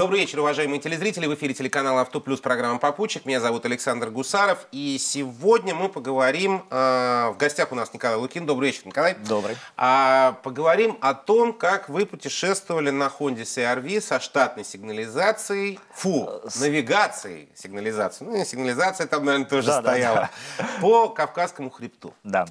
Добрый вечер, уважаемые телезрители. В эфире телеканала «Авто плюс» программа «Попутчик». Меня зовут Александр Гусаров. И сегодня мы поговорим... Э, в гостях у нас Николай Лукин. Добрый вечер, Николай. Добрый. А, поговорим о том, как вы путешествовали на Honda CR-V со штатной сигнализацией. Фу, с... навигацией сигнализацией. Ну, сигнализация там, наверное, тоже да, стояла. Да, да. По Кавказскому хребту. Да.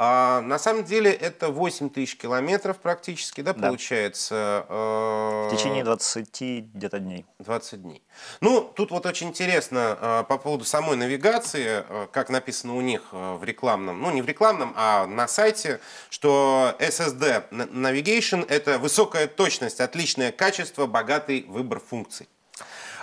А, на самом деле это 8 тысяч километров практически, да, да. получается? Э, в течение 20 где-то дней. 20 дней. Ну, тут вот очень интересно э, по поводу самой навигации, э, как написано у них э, в рекламном, ну не в рекламном, а на сайте, что SSD Navigation – это высокая точность, отличное качество, богатый выбор функций.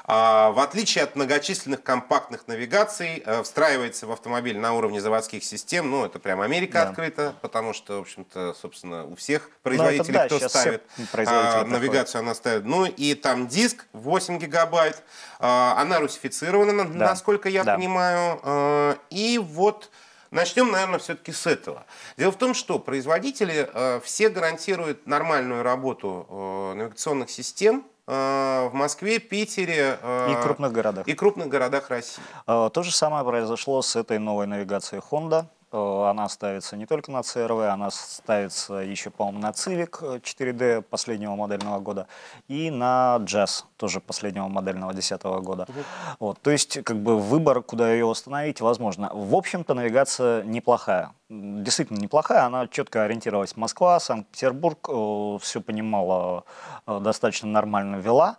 А, в отличие от многочисленных компактных навигаций, э, встраивается в автомобиль на уровне заводских систем. Ну, это прям Америка да. открыта, потому что, в общем-то, собственно, у всех производителей, ну, это, да, кто ставит а, навигацию, она ставит. Ну, и там диск 8 гигабайт. А, она русифицирована, да. насколько я да. понимаю. А, и вот... Начнем, наверное, все-таки с этого. Дело в том, что производители э, все гарантируют нормальную работу э, навигационных систем, в Москве, Питере э, и крупных городах. И крупных городах России. Э, то же самое произошло с этой новой навигацией Honda. Она ставится не только на CRV, она ставится еще, по-моему, на Civic 4D последнего модельного года и на Jazz, тоже последнего модельного 2010 года. Угу. Вот, то есть, как бы выбор, куда ее установить, возможно. В общем-то, навигация неплохая. Действительно неплохая, она четко ориентировалась Москва, Санкт-Петербург, все понимала, достаточно нормально вела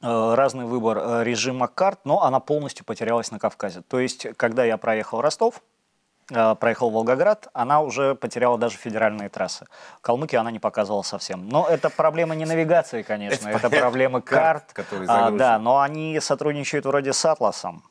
разный выбор режима карт, но она полностью потерялась на Кавказе. То есть, когда я проехал Ростов, Э, проехал Волгоград, она уже потеряла даже федеральные трассы. Калмыкию она не показывала совсем. Но это проблема не навигации, конечно, это, это проблемы карт. карт а, да, но они сотрудничают вроде с Атласом.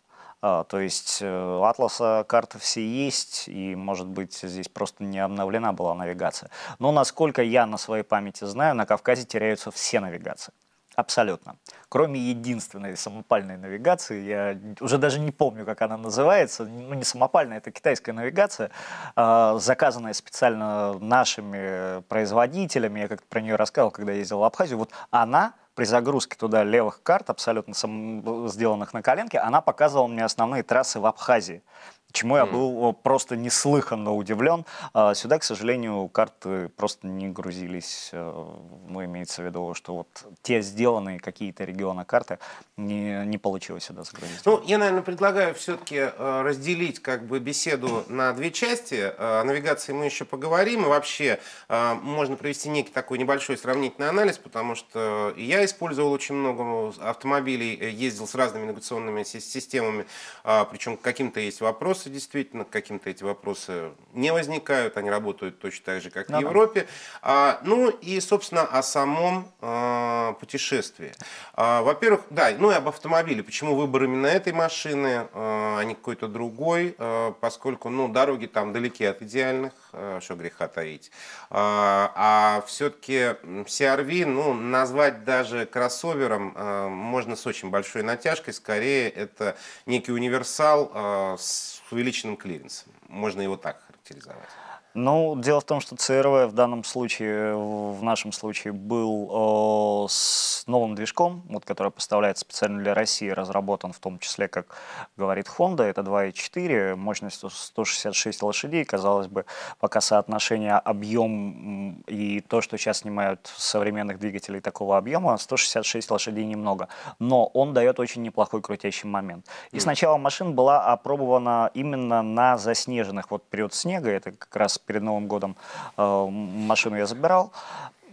А, то есть э, у Атласа карты все есть, и, может быть, здесь просто не обновлена была навигация. Но, насколько я на своей памяти знаю, на Кавказе теряются все навигации. Абсолютно. Кроме единственной самопальной навигации, я уже даже не помню, как она называется, ну не самопальная, это китайская навигация, э, заказанная специально нашими производителями, я как-то про нее рассказывал, когда ездил в Абхазию, вот она при загрузке туда левых карт, абсолютно сам, сделанных на коленке, она показывала мне основные трассы в Абхазии чему я был просто неслыханно удивлен. А сюда, к сожалению, карты просто не грузились. Э, ну, имеется в виду, что вот те сделанные какие-то регионы карты не, не получилось сюда загрузить. Ну, я, наверное, предлагаю все-таки э, разделить как бы беседу на две части. Э, о навигации мы еще поговорим. И вообще можно провести некий такой небольшой сравнительный анализ, потому что я использовал очень много автомобилей, ездил с разными навигационными системами, причем каким-то есть вопросы вопросы действительно, каким-то эти вопросы не возникают, они работают точно так же, как да, в Европе. А, ну и, собственно, о самом а, путешествии. А, во-первых, да, ну и об автомобиле. Почему выбор именно этой машины, а, а не какой-то другой, а, поскольку, ну, дороги там далеки от идеальных, а, что греха таить. А, а все-таки CRV, ну, назвать даже кроссовером а, можно с очень большой натяжкой, скорее это некий универсал а, с увеличенным клиренсом. Можно его так характеризовать. Ну, дело в том, что CRV в данном случае, в нашем случае, был э, с новым движком, вот, который поставляется специально для России, разработан в том числе, как говорит Honda, это 2.4, мощностью 166 лошадей, казалось бы, пока соотношение объем и то, что сейчас снимают современных двигателей такого объема, 166 лошадей немного, но он дает очень неплохой крутящий момент. И сначала машина была опробована именно на заснеженных, вот период снега, это как раз перед Новым годом э, машину я забирал.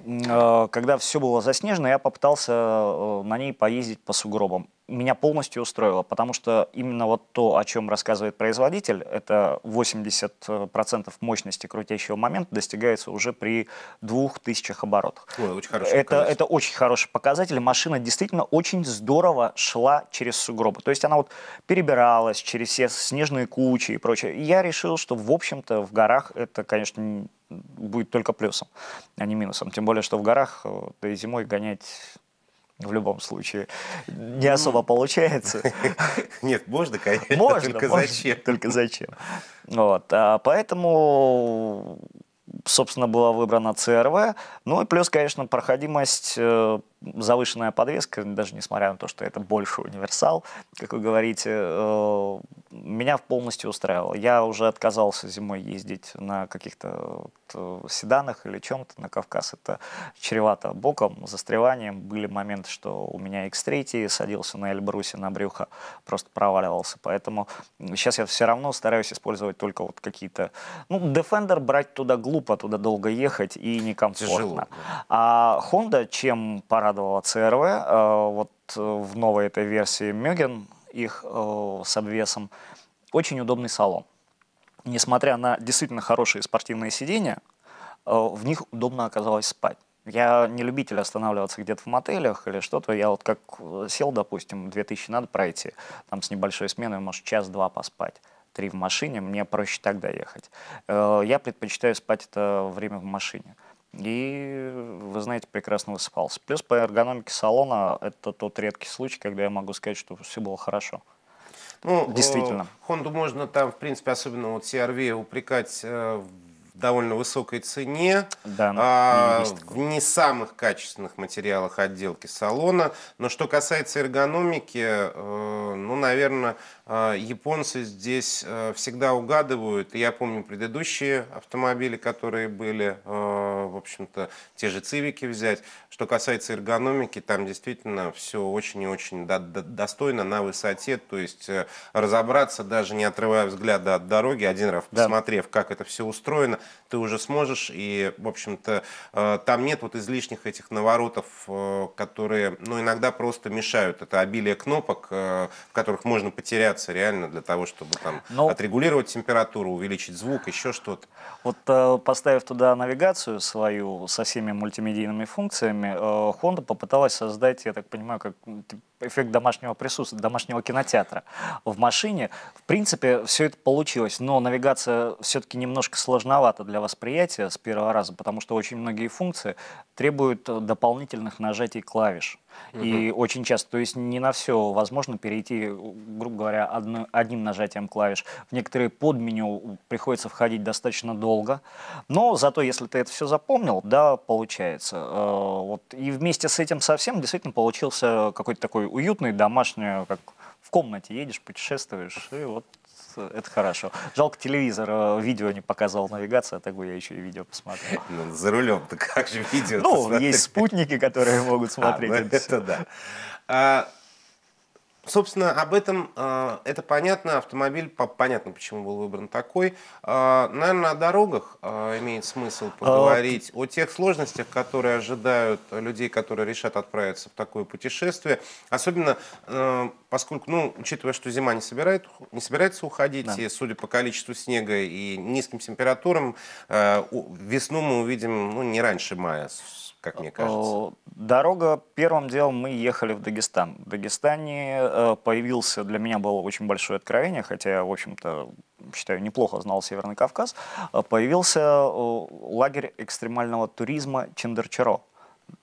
Э, когда все было заснежено, я попытался э, на ней поездить по сугробам меня полностью устроило, потому что именно вот то, о чем рассказывает производитель, это 80% мощности крутящего момента достигается уже при 2000 оборотах. Ой, очень хороший это, это очень хороший показатель. Машина действительно очень здорово шла через сугробы. То есть она вот перебиралась через все снежные кучи и прочее. И я решил, что в общем-то в горах это, конечно, будет только плюсом, а не минусом. Тем более, что в горах э, да и зимой гонять в любом случае не особо получается. Нет, можно, конечно, можно, только можно, зачем? Только зачем. Вот, а поэтому, собственно, была выбрана CRV. Ну и плюс, конечно, проходимость э, завышенная подвеска, даже несмотря на то, что это больше универсал, как вы говорите, э, меня полностью устраивало. Я уже отказался зимой ездить на каких-то э, седанах или чем-то на Кавказ. Это чревато боком, застреванием. Были моменты, что у меня X3 садился на Эльбрусе на брюхо, просто проваливался. Поэтому сейчас я все равно стараюсь использовать только вот какие-то... Ну, Defender брать туда глупо, туда долго ехать и некомфортно. Тяжело, А Honda, чем порадовала CRV, э, вот в новой этой версии Мёген, их э, с обвесом. Очень удобный салон. Несмотря на действительно хорошие спортивные сидения, э, в них удобно оказалось спать. Я не любитель останавливаться где-то в мотелях или что-то. Я вот как сел, допустим, 2000 надо пройти, там с небольшой сменой, может, час-два поспать три в машине, мне проще так доехать. Э, я предпочитаю спать это время в машине. И, вы знаете, прекрасно высыпался. Плюс по эргономике салона это тот редкий случай, когда я могу сказать, что все было хорошо. Ну, Действительно. Хонду можно там, в принципе, особенно вот CRV упрекать э, довольно высокой цене, да, а, в не самых качественных материалах отделки салона. Но что касается эргономики, э, ну, наверное, э, японцы здесь э, всегда угадывают. Я помню предыдущие автомобили, которые были, в общем-то, те же цивики взять. Что касается эргономики, там действительно все очень и очень достойно, на высоте. То есть разобраться, даже не отрывая взгляда от дороги, один раз да. посмотрев, как это все устроено, ты уже сможешь. И, в общем-то, э, там нет вот излишних этих наворотов, э, которые, ну, иногда просто мешают. Это обилие кнопок, э, в которых можно потеряться реально для того, чтобы там Но... отрегулировать температуру, увеличить звук, еще что-то. Вот поставив туда навигацию свою со всеми мультимедийными функциями, Honda попыталась создать, я так понимаю, как эффект домашнего присутствия, домашнего кинотеатра в машине. В принципе, все это получилось, но навигация все-таки немножко сложновата для восприятия с первого раза, потому что очень многие функции требуют дополнительных нажатий клавиш. Угу. И очень часто, то есть не на все возможно перейти, грубо говоря, одно, одним нажатием клавиш. В некоторые подменю приходится входить достаточно долго. Но зато, если ты это все запомнил, да, получается. Э, вот. И вместе с этим совсем действительно получился какой-то такой уютный, домашний, как в комнате едешь, путешествуешь, и вот это хорошо. Жалко, телевизор э, видео не показывал навигацию, а так бы я еще и видео посмотрел. Ну, за рулем-то как же видео Ну, есть спутники, которые могут смотреть. А, ну, это да. А, Собственно, об этом э, это понятно. Автомобиль, понятно, почему был выбран такой. Э, наверное, о дорогах э, имеет смысл поговорить, о тех сложностях, которые ожидают людей, которые решат отправиться в такое путешествие. Особенно, поскольку, ну, учитывая, что зима не, собирает, не собирается уходить, да. и судя по количеству снега и низким температурам, весну мы увидим ну, не раньше мая, как мне кажется? Дорога, первым делом мы ехали в Дагестан. В Дагестане э, появился, для меня было очень большое откровение, хотя я, в общем-то, считаю, неплохо знал Северный Кавказ, э, появился э, лагерь экстремального туризма Чендерчаро.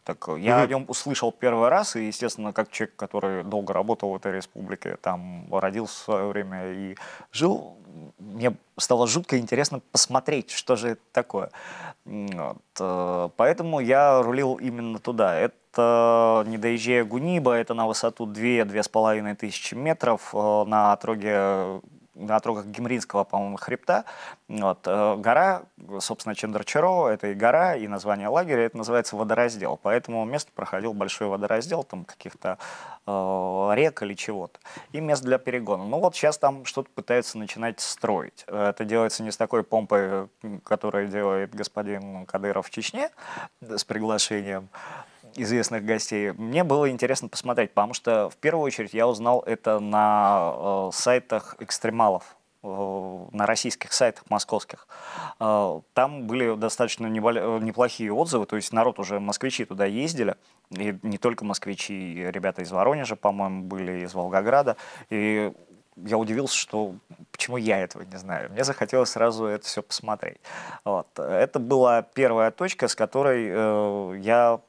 Так, я угу. о нем услышал первый раз, и, естественно, как человек, который долго работал в этой республике, там родился в свое время и жил, мне стало жутко интересно посмотреть, что же это такое. Вот. Э, поэтому я рулил именно туда. Это, не доезжая Гуниба, это на высоту 2-2,5 тысячи метров э, на отроге на отрогах Гемринского, по-моему, хребта. Вот. Э, гора, собственно, Чендарчаро, это и гора, и название лагеря, это называется водораздел. По этому месту проходил большой водораздел, там каких-то э, рек или чего-то. И мест для перегона. Ну вот сейчас там что-то пытаются начинать строить. Это делается не с такой помпой, которую делает господин Кадыров в Чечне, с приглашением, известных гостей, мне было интересно посмотреть, потому что в первую очередь я узнал это на э, сайтах экстремалов э, на российских сайтах московских. Э, там были достаточно э, неплохие отзывы, то есть народ уже, москвичи туда ездили, и не только москвичи, ребята из Воронежа, по-моему, были из Волгограда, и я удивился, что почему я этого не знаю. Мне захотелось сразу это все посмотреть. Вот. Это была первая точка, с которой э, я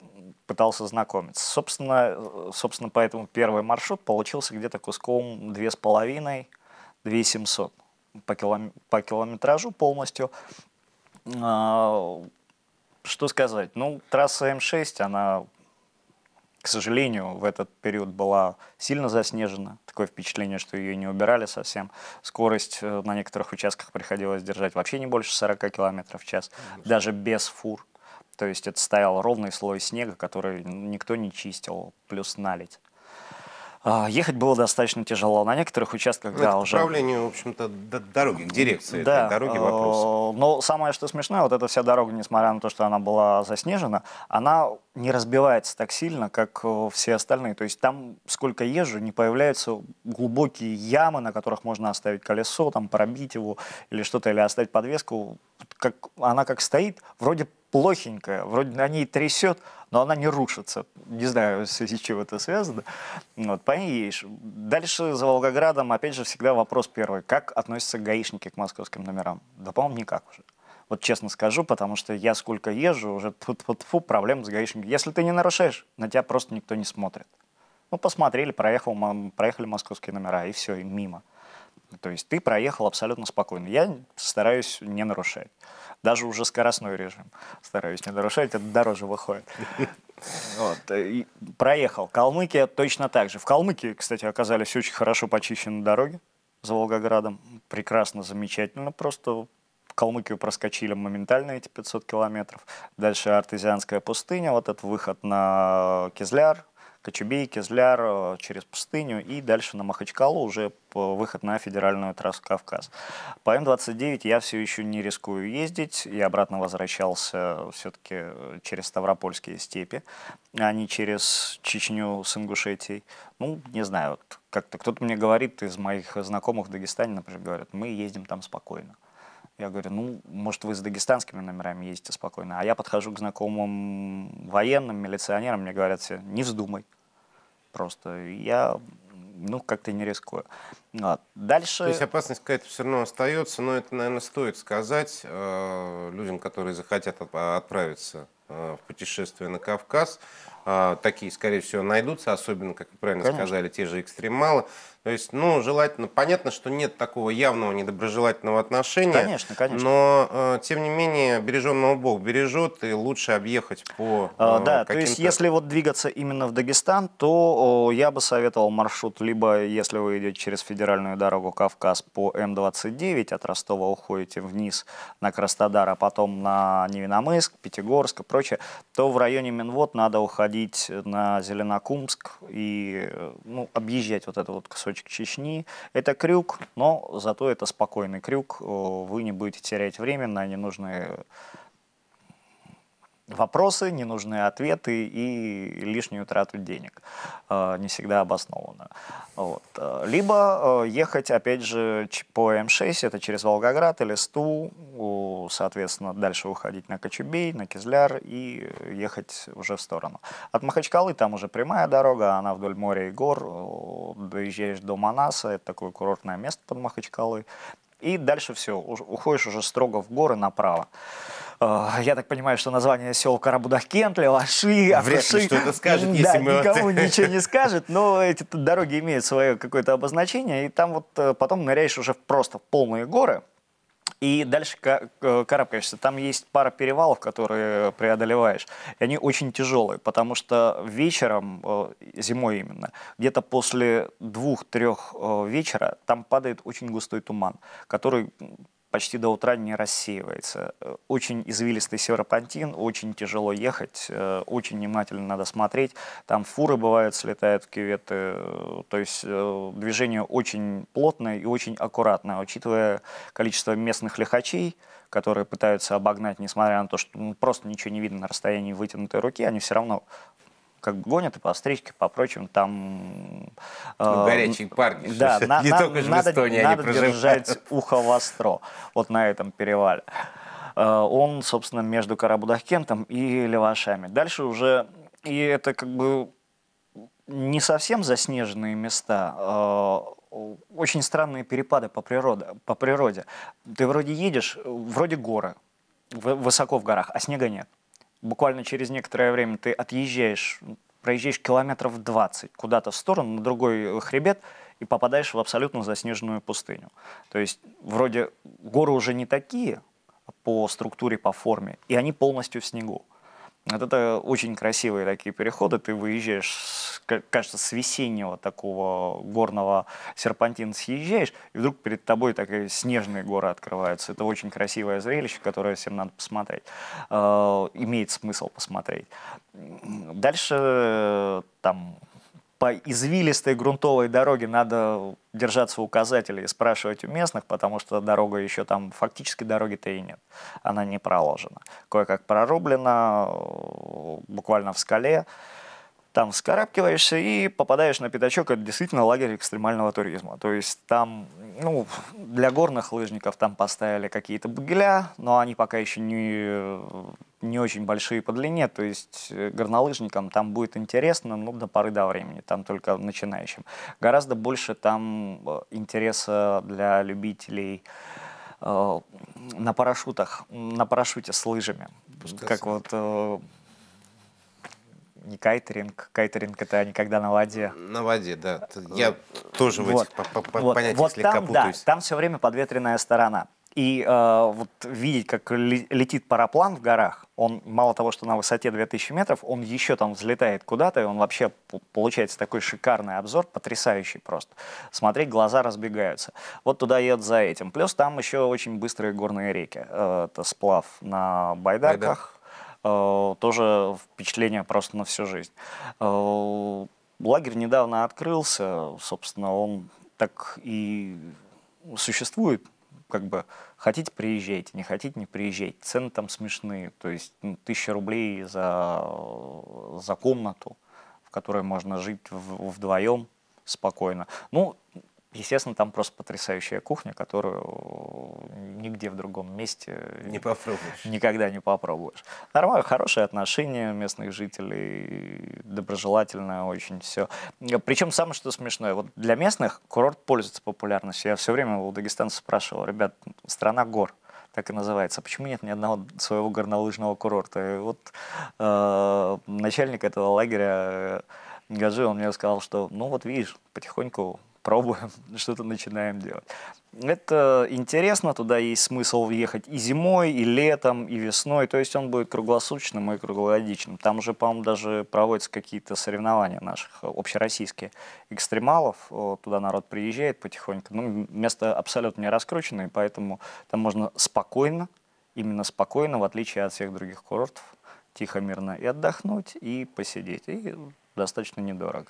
пытался знакомиться. Собственно, э, собственно, поэтому первый маршрут получился где-то куском 2,5-2,700 по, килом... по километражу полностью. А, что сказать? Ну, трасса М6, она к сожалению, в этот период была сильно заснежена. Такое впечатление, что ее не убирали совсем. Скорость э, на некоторых участках приходилось держать вообще не больше 40 км в час, даже без фур. То есть это стоял ровный слой снега, который никто не чистил, плюс налить. А, ехать было достаточно тяжело. На некоторых участках, ну, да, это уже... управлению, в общем-то, дороги, к дирекции да, этой дороги вопрос. Э, но самое, что смешное, вот эта вся дорога, несмотря на то, что она была заснежена, она не разбивается так сильно, как э, все остальные. То есть там, сколько езжу, не появляются глубокие ямы, на которых можно оставить колесо, там, пробить его или что-то, или оставить подвеску. Как, она как стоит, вроде плохенькая, вроде на ней трясет, но она не рушится. Не знаю, в связи с чем это связано. Вот, по ней едешь. Дальше за Волгоградом, опять же, всегда вопрос первый. Как относятся гаишники к московским номерам? Да, по-моему, никак уже. Вот честно скажу, потому что я сколько езжу, уже фу проблем с гаишниками. Если ты не нарушаешь, на тебя просто никто не смотрит. Ну, посмотрели, проехал, проехали московские номера, и все, и мимо. То есть ты проехал абсолютно спокойно. Я стараюсь не нарушать. Даже уже скоростной режим стараюсь не нарушать, это дороже выходит. Вот. И проехал. Калмыкия точно так же. В Калмыкии, кстати, оказались очень хорошо почищены дороги за Волгоградом. Прекрасно, замечательно. Просто Калмыкию проскочили моментально эти 500 километров. Дальше артезианская пустыня, вот этот выход на Кизляр, Кочубей, Кизляр э, через пустыню и дальше на Махачкалу уже выход на федеральную трассу Кавказ. По М-29 я все еще не рискую ездить. Я обратно возвращался все-таки через Ставропольские степи, а не через Чечню с Ингушетией. Ну, не знаю, как-то кто-то мне говорит из моих знакомых в Дагестане, например, говорят, мы ездим там спокойно. Я говорю, ну, может, вы с дагестанскими номерами ездите спокойно. А я подхожу к знакомым военным, милиционерам, мне говорят все, не вздумай. Просто я, ну, как-то не рискую. Вот. Дальше... То есть опасность какая-то все равно остается, но это, наверное, стоит сказать э, людям, которые захотят отправиться э, в путешествие на Кавказ. Э, такие, скорее всего, найдутся, особенно, как вы правильно Конечно. сказали, те же экстремалы. То есть, ну, желательно, понятно, что нет такого явного недоброжелательного отношения. Конечно, конечно. Но, э, тем не менее, береженного Бог бережет, и лучше объехать по а, Да, то есть, если вот двигаться именно в Дагестан, то я бы советовал маршрут, либо, если вы идете через федеральную дорогу Кавказ по М-29, от Ростова уходите вниз на Краснодар, а потом на Невиномыск, Пятигорск и прочее, то в районе Минвод надо уходить на Зеленокумск и, ну, объезжать вот это вот кусочек кусочек Чечни. Это крюк, но зато это спокойный крюк. Вы не будете терять время на ненужные вопросы, ненужные ответы и лишнюю трату денег. Э, не всегда обоснованно. Вот. Э, либо э, ехать, опять же, по М6, это через Волгоград или Сту, соответственно, дальше уходить на Кочубей, на Кизляр и ехать уже в сторону. От Махачкалы там уже прямая дорога, она вдоль моря и гор, доезжаешь до Манаса, это такое курортное место под Махачкалой, и дальше все, уходишь уже строго в горы направо. Э, я так понимаю, что название сел Карабудахкент, Леваши, ли что-то скажет, если да, мы... никому ничего не скажет, но эти дороги имеют свое какое-то обозначение, и там вот э, потом ныряешь уже просто в полные горы, и дальше карабкаешься. Там есть пара перевалов, которые преодолеваешь. И они очень тяжелые, потому что вечером, э, зимой именно, где-то после двух-трех вечера там падает очень густой туман, который почти до утра не рассеивается. Очень извилистый серпантин, очень тяжело ехать, э, очень внимательно надо смотреть. Там фуры бывают, слетают в кюветы. Э, то есть э, движение очень плотное и очень аккуратное, учитывая количество местных лихачей, которые пытаются обогнать, несмотря на то, что ну, просто ничего не видно на расстоянии вытянутой руки, они все равно как гонят и по встречке, по прочим, там... Ну, э, горячие парни. Да, на, не на, только же надо, в Эстонии надо они держать ухо востро, вот на этом перевале. Э, он, собственно, между Карабудахкентом и Левашами. Дальше уже, и это как бы не совсем заснеженные места, э, очень странные перепады по природе, по природе. Ты вроде едешь, вроде горы, высоко в горах, а снега нет буквально через некоторое время ты отъезжаешь, проезжаешь километров 20 куда-то в сторону, на другой хребет, и попадаешь в абсолютно заснеженную пустыню. То есть вроде горы уже не такие по структуре, по форме, и они полностью в снегу. Вот это очень красивые такие переходы. Ты выезжаешь, кажется, с весеннего такого горного серпантина съезжаешь, и вдруг перед тобой такие снежные горы открываются. Это очень красивое зрелище, которое всем надо посмотреть. Э, имеет смысл посмотреть. Дальше там по извилистой грунтовой дороге надо держаться указателей и спрашивать у местных, потому что дорога еще там, фактически дороги-то и нет. Она не проложена. Кое-как прорублена, буквально в скале. Там вскарабкиваешься и попадаешь на пятачок. Это действительно лагерь экстремального туризма. То есть там, ну, для горных лыжников там поставили какие-то бугеля, но они пока еще не не очень большие по длине, то есть э, горнолыжникам там будет интересно, ну, до поры до времени, там только начинающим. Гораздо больше там э, интереса для любителей э, на парашютах, на парашюте с лыжами. Пускай как вот э, не кайтеринг, кайтеринг это никогда на воде. На воде, да. Я тоже в вот. этих вот. понятиях вот слегка там, путаюсь. Да, там все время подветренная сторона. И э, вот видеть, как летит параплан в горах, он мало того, что на высоте 2000 метров, он еще там взлетает куда-то, и он вообще получается такой шикарный обзор, потрясающий просто. Смотреть, глаза разбегаются. Вот туда едут за этим. Плюс там еще очень быстрые горные реки. Э, это сплав на байдарках. Байдарк. Э, тоже впечатление просто на всю жизнь. Э, лагерь недавно открылся, собственно, он так и существует как бы хотите приезжайте, не хотите не приезжайте. Цены там смешные, то есть ну, тысяча рублей за, за комнату, в которой можно жить в, вдвоем спокойно. Ну, Естественно, там просто потрясающая кухня, которую нигде в другом месте не попробуешь. никогда не попробуешь. Нормально, хорошие отношения местных жителей, доброжелательное очень все. Причем самое что смешное, вот для местных курорт пользуется популярностью. Я все время у дагестанцев спрашивал, ребят, страна гор, так и называется. Почему нет ни одного своего горнолыжного курорта? И вот э, начальник этого лагеря э, Гаджи, он мне сказал, что ну вот видишь, потихоньку пробуем, что-то начинаем делать. Это интересно, туда есть смысл ехать и зимой, и летом, и весной, то есть он будет круглосуточным и круглогодичным. Там уже, по-моему, даже проводятся какие-то соревнования наших общероссийских экстремалов, туда народ приезжает потихоньку. Ну, место абсолютно не раскрученное, поэтому там можно спокойно, именно спокойно, в отличие от всех других курортов, тихо, мирно и отдохнуть, и посидеть. И достаточно недорого.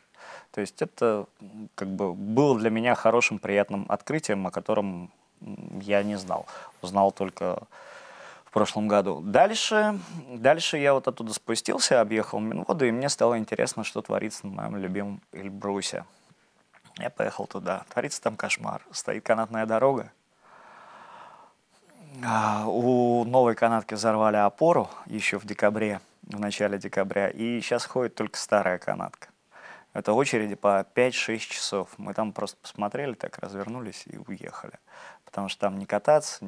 То есть это как бы было для меня хорошим, приятным открытием, о котором я не знал. Узнал только в прошлом году. Дальше, дальше я вот оттуда спустился, объехал Минводу, и мне стало интересно, что творится на моем любимом Эльбрусе. Я поехал туда. Творится там кошмар. Стоит канатная дорога. А, у новой канатки взорвали опору еще в декабре в начале декабря, и сейчас ходит только старая канатка. Это очереди по 5-6 часов. Мы там просто посмотрели, так развернулись и уехали. Потому что там не кататься,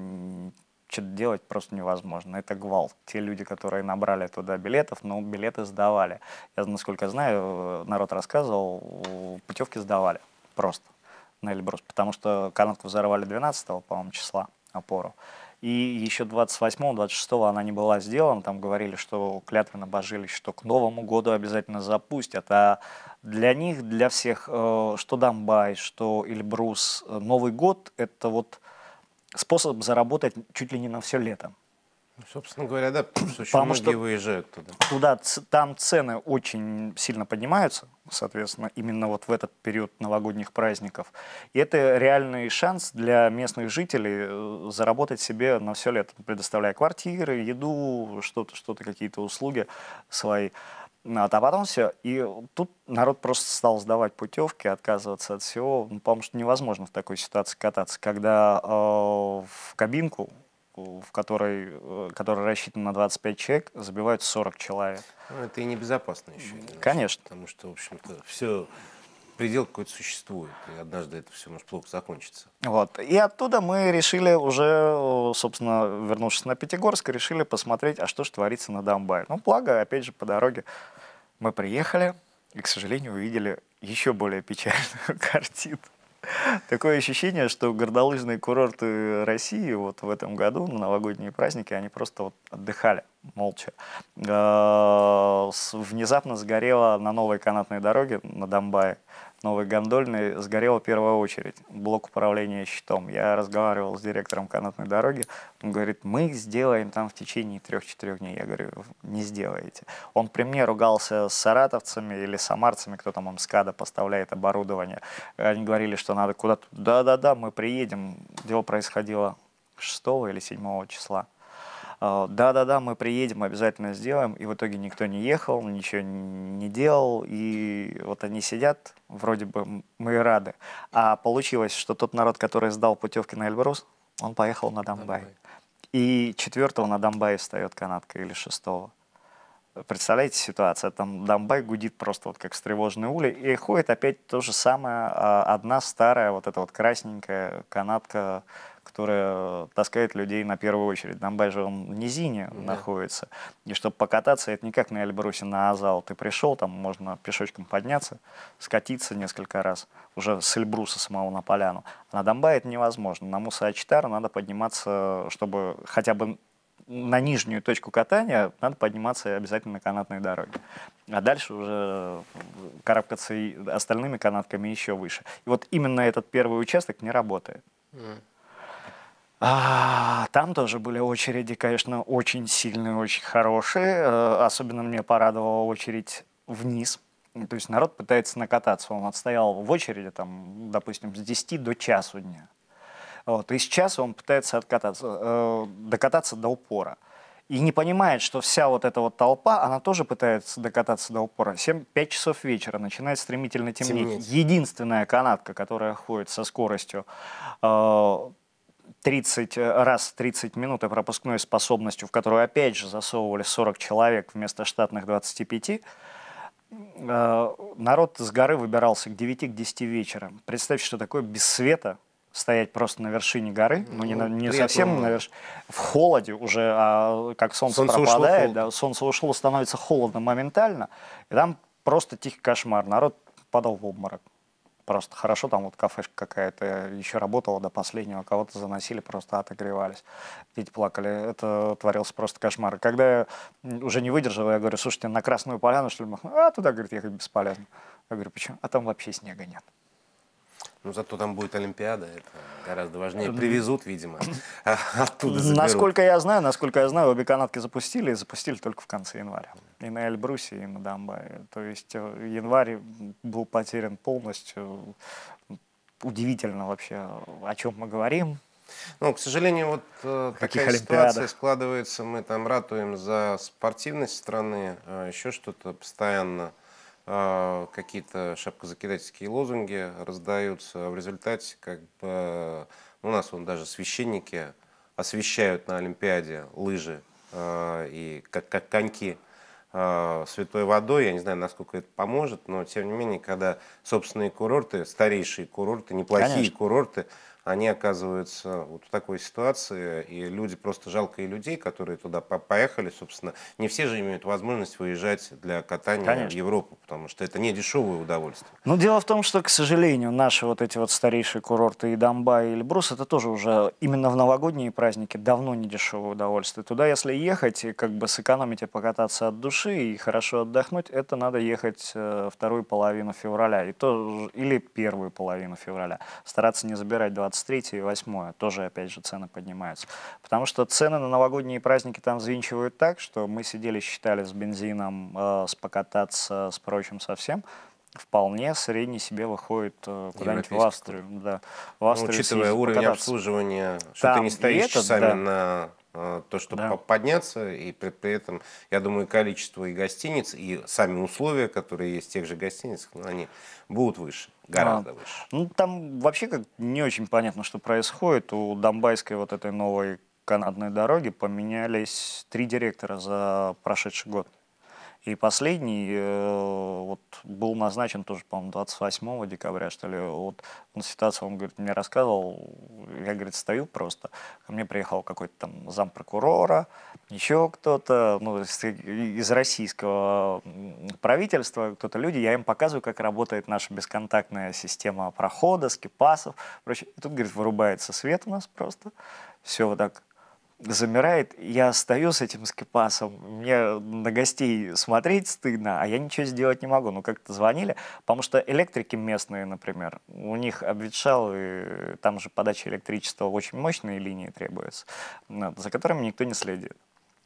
что-то делать просто невозможно. Это гвалт. Те люди, которые набрали туда билетов, ну, билеты сдавали. Я, насколько знаю, народ рассказывал, путевки сдавали просто на Эльбрус, потому что канатку взорвали 12 по-моему, числа опору. И еще 28-26 она не была сделана. Там говорили, что клятвенно божились, что к Новому году обязательно запустят. А для них, для всех, э, что Донбай, что Эльбрус, э, Новый год – это вот способ заработать чуть ли не на все лето. Ну, собственно говоря, да, потому что многие выезжают туда. Туда, там цены очень сильно поднимаются, соответственно, именно вот в этот период новогодних праздников. И это реальный шанс для местных жителей э, заработать себе на все лето, предоставляя квартиры, еду, что-то, что-то, какие-то услуги свои. А потом все. И тут народ просто стал сдавать путевки, отказываться от всего, ну, потому что невозможно в такой ситуации кататься, когда э, в кабинку в которой, э, которая рассчитана на 25 человек, забивают 40 человек. Ну, это и небезопасно еще. Конечно. Потому что, в общем-то, все предел какой-то существует, и однажды это все может плохо закончиться. Вот. И оттуда мы решили уже, собственно, вернувшись на Пятигорск, решили посмотреть, а что же творится на Донбай. Ну, благо, опять же, по дороге мы приехали и, к сожалению, увидели еще более печальную картину. Такое ощущение, что горнолыжные курорты России вот в этом году на новогодние праздники, они просто вот отдыхали молча. Э, внезапно сгорела на новой канатной дороге на Донбайе новый гондольный сгорел в первую очередь. Блок управления щитом. Я разговаривал с директором канатной дороги. Он говорит, мы сделаем там в течение трех-четырех дней. Я говорю, не сделаете. Он при мне ругался с саратовцами или самарцами, кто там МСКАДа поставляет оборудование. Они говорили, что надо куда-то. Да-да-да, мы приедем. Дело происходило 6 или 7 числа. А, да-да-да, мы приедем, обязательно сделаем. И в итоге никто не ехал, ничего не делал. И вот они сидят, вроде бы мы рады. А получилось, что тот народ, который сдал путевки на Эльбрус, он поехал на Донбай. И четвертого на Донбай встает канатка или шестого. Представляете ситуацию? Там Донбай гудит просто вот как встревоженный улей. И ходит опять то же самое. А, одна старая вот эта вот красненькая канатка которая таскает людей на первую очередь. Он в низине да. находится. И чтобы покататься, это не как на Эльбрусе, на Азал. Ты пришел, там можно пешочком подняться, скатиться несколько раз, уже с Эльбруса самого на поляну. А на Донбай это невозможно. На Муса-Ачтар надо подниматься, чтобы хотя бы на нижнюю точку катания надо подниматься обязательно на канатной дороге. А дальше уже карабкаться и остальными канатками еще выше. И вот именно этот первый участок не работает. Mm. А, там тоже были очереди, конечно, очень сильные, очень хорошие. Э, особенно мне порадовала очередь вниз. То есть народ пытается накататься. Он отстоял в очереди, там, допустим, с 10 до часу дня. Вот, и с часа он пытается откататься, э, докататься до упора. И не понимает, что вся вот эта вот толпа, она тоже пытается докататься до упора. 7-5 часов вечера начинает стремительно темнеть. темнеть. Единственная канатка, которая ходит со скоростью э, 30 э, раз в 30 минут и пропускной способностью, в которую опять же засовывали 40 человек вместо штатных 25, э, народ с горы выбирался к 9-10 вечера. Представьте, что такое без света, стоять просто на вершине горы, ну, не, на, не совсем на вершине, в холоде уже, а как солнце, солнце пропадает, ушло, да, солнце ушло, становится холодно моментально, и там просто тихий кошмар, народ падал в обморок. Просто хорошо, там вот кафешка какая-то еще работала до последнего, кого-то заносили, просто отогревались. Дети плакали. Это творился просто кошмар. Когда я уже не выдержал, я говорю, слушайте, на Красную Поляну, что ли? А туда, говорит, ехать бесполезно. Я говорю, почему? А там вообще снега нет. Ну, зато там будет Олимпиада, это гораздо важнее. Привезут, видимо, оттуда заберут. Насколько я знаю, насколько я знаю, обе канатки запустили, и запустили только в конце января. И на Эльбрусе, и на Донбайе. То есть э, январь был потерян полностью. Удивительно вообще, о чем мы говорим. Ну, к сожалению, вот э, такая ситуация складывается. Мы там ратуем за спортивность страны, э, еще что-то постоянно а, какие-то шапкозакидательские лозунги раздаются. В результате как бы у нас вон даже священники освещают на Олимпиаде лыжи э, и как, как коньки святой водой. Я не знаю, насколько это поможет, но тем не менее, когда собственные курорты, старейшие курорты, неплохие Конечно. курорты, они оказываются вот в такой ситуации, и люди, просто жалкие людей, которые туда поехали, собственно, не все же имеют возможность выезжать для катания Конечно. в Европу, потому что это не дешевое удовольствие. Ну, дело в том, что, к сожалению, наши вот эти вот старейшие курорты и Донбай, и Эльбрус, это тоже уже именно в новогодние праздники давно не дешевое удовольствие. Туда, если ехать, и как бы сэкономить и покататься от души, и хорошо отдохнуть, это надо ехать э, вторую половину февраля, и то, или первую половину февраля. Стараться не забирать 20 23 и 8 тоже, опять же, цены поднимаются. Потому что цены на новогодние праздники там взвинчивают так, что мы сидели, считали с бензином, э, с покататься, с прочим совсем, вполне средний себе выходит э, куда-нибудь в Австрию. Да, в ну, Австрию ну, учитывая уровень покататься. обслуживания, что там ты не стоишь это, часами да. на то, чтобы да. подняться, и при, при этом, я думаю, количество и гостиниц, и сами условия, которые есть в тех же гостиницах, ну, они будут выше, гораздо а, выше. Ну, там вообще как не очень понятно, что происходит. У Донбайской вот этой новой канатной дороги поменялись три директора за прошедший год. И последний э, вот, был назначен тоже, по-моему, 28 декабря, что ли. Вот он ситуацию, он, говорит, мне рассказывал, я, говорит, стою просто. Ко мне приехал какой-то там зампрокурора, еще кто-то, ну, из, из российского правительства, кто-то люди, я им показываю, как работает наша бесконтактная система прохода, скипасов, прочее. И тут, говорит, вырубается свет у нас просто. Все вот так замирает, я стою с этим скипасом, мне на гостей смотреть стыдно, а я ничего сделать не могу. Ну, как-то звонили, потому что электрики местные, например, у них обветшал, и там же подача электричества очень мощные линии требуется, за которыми никто не следит.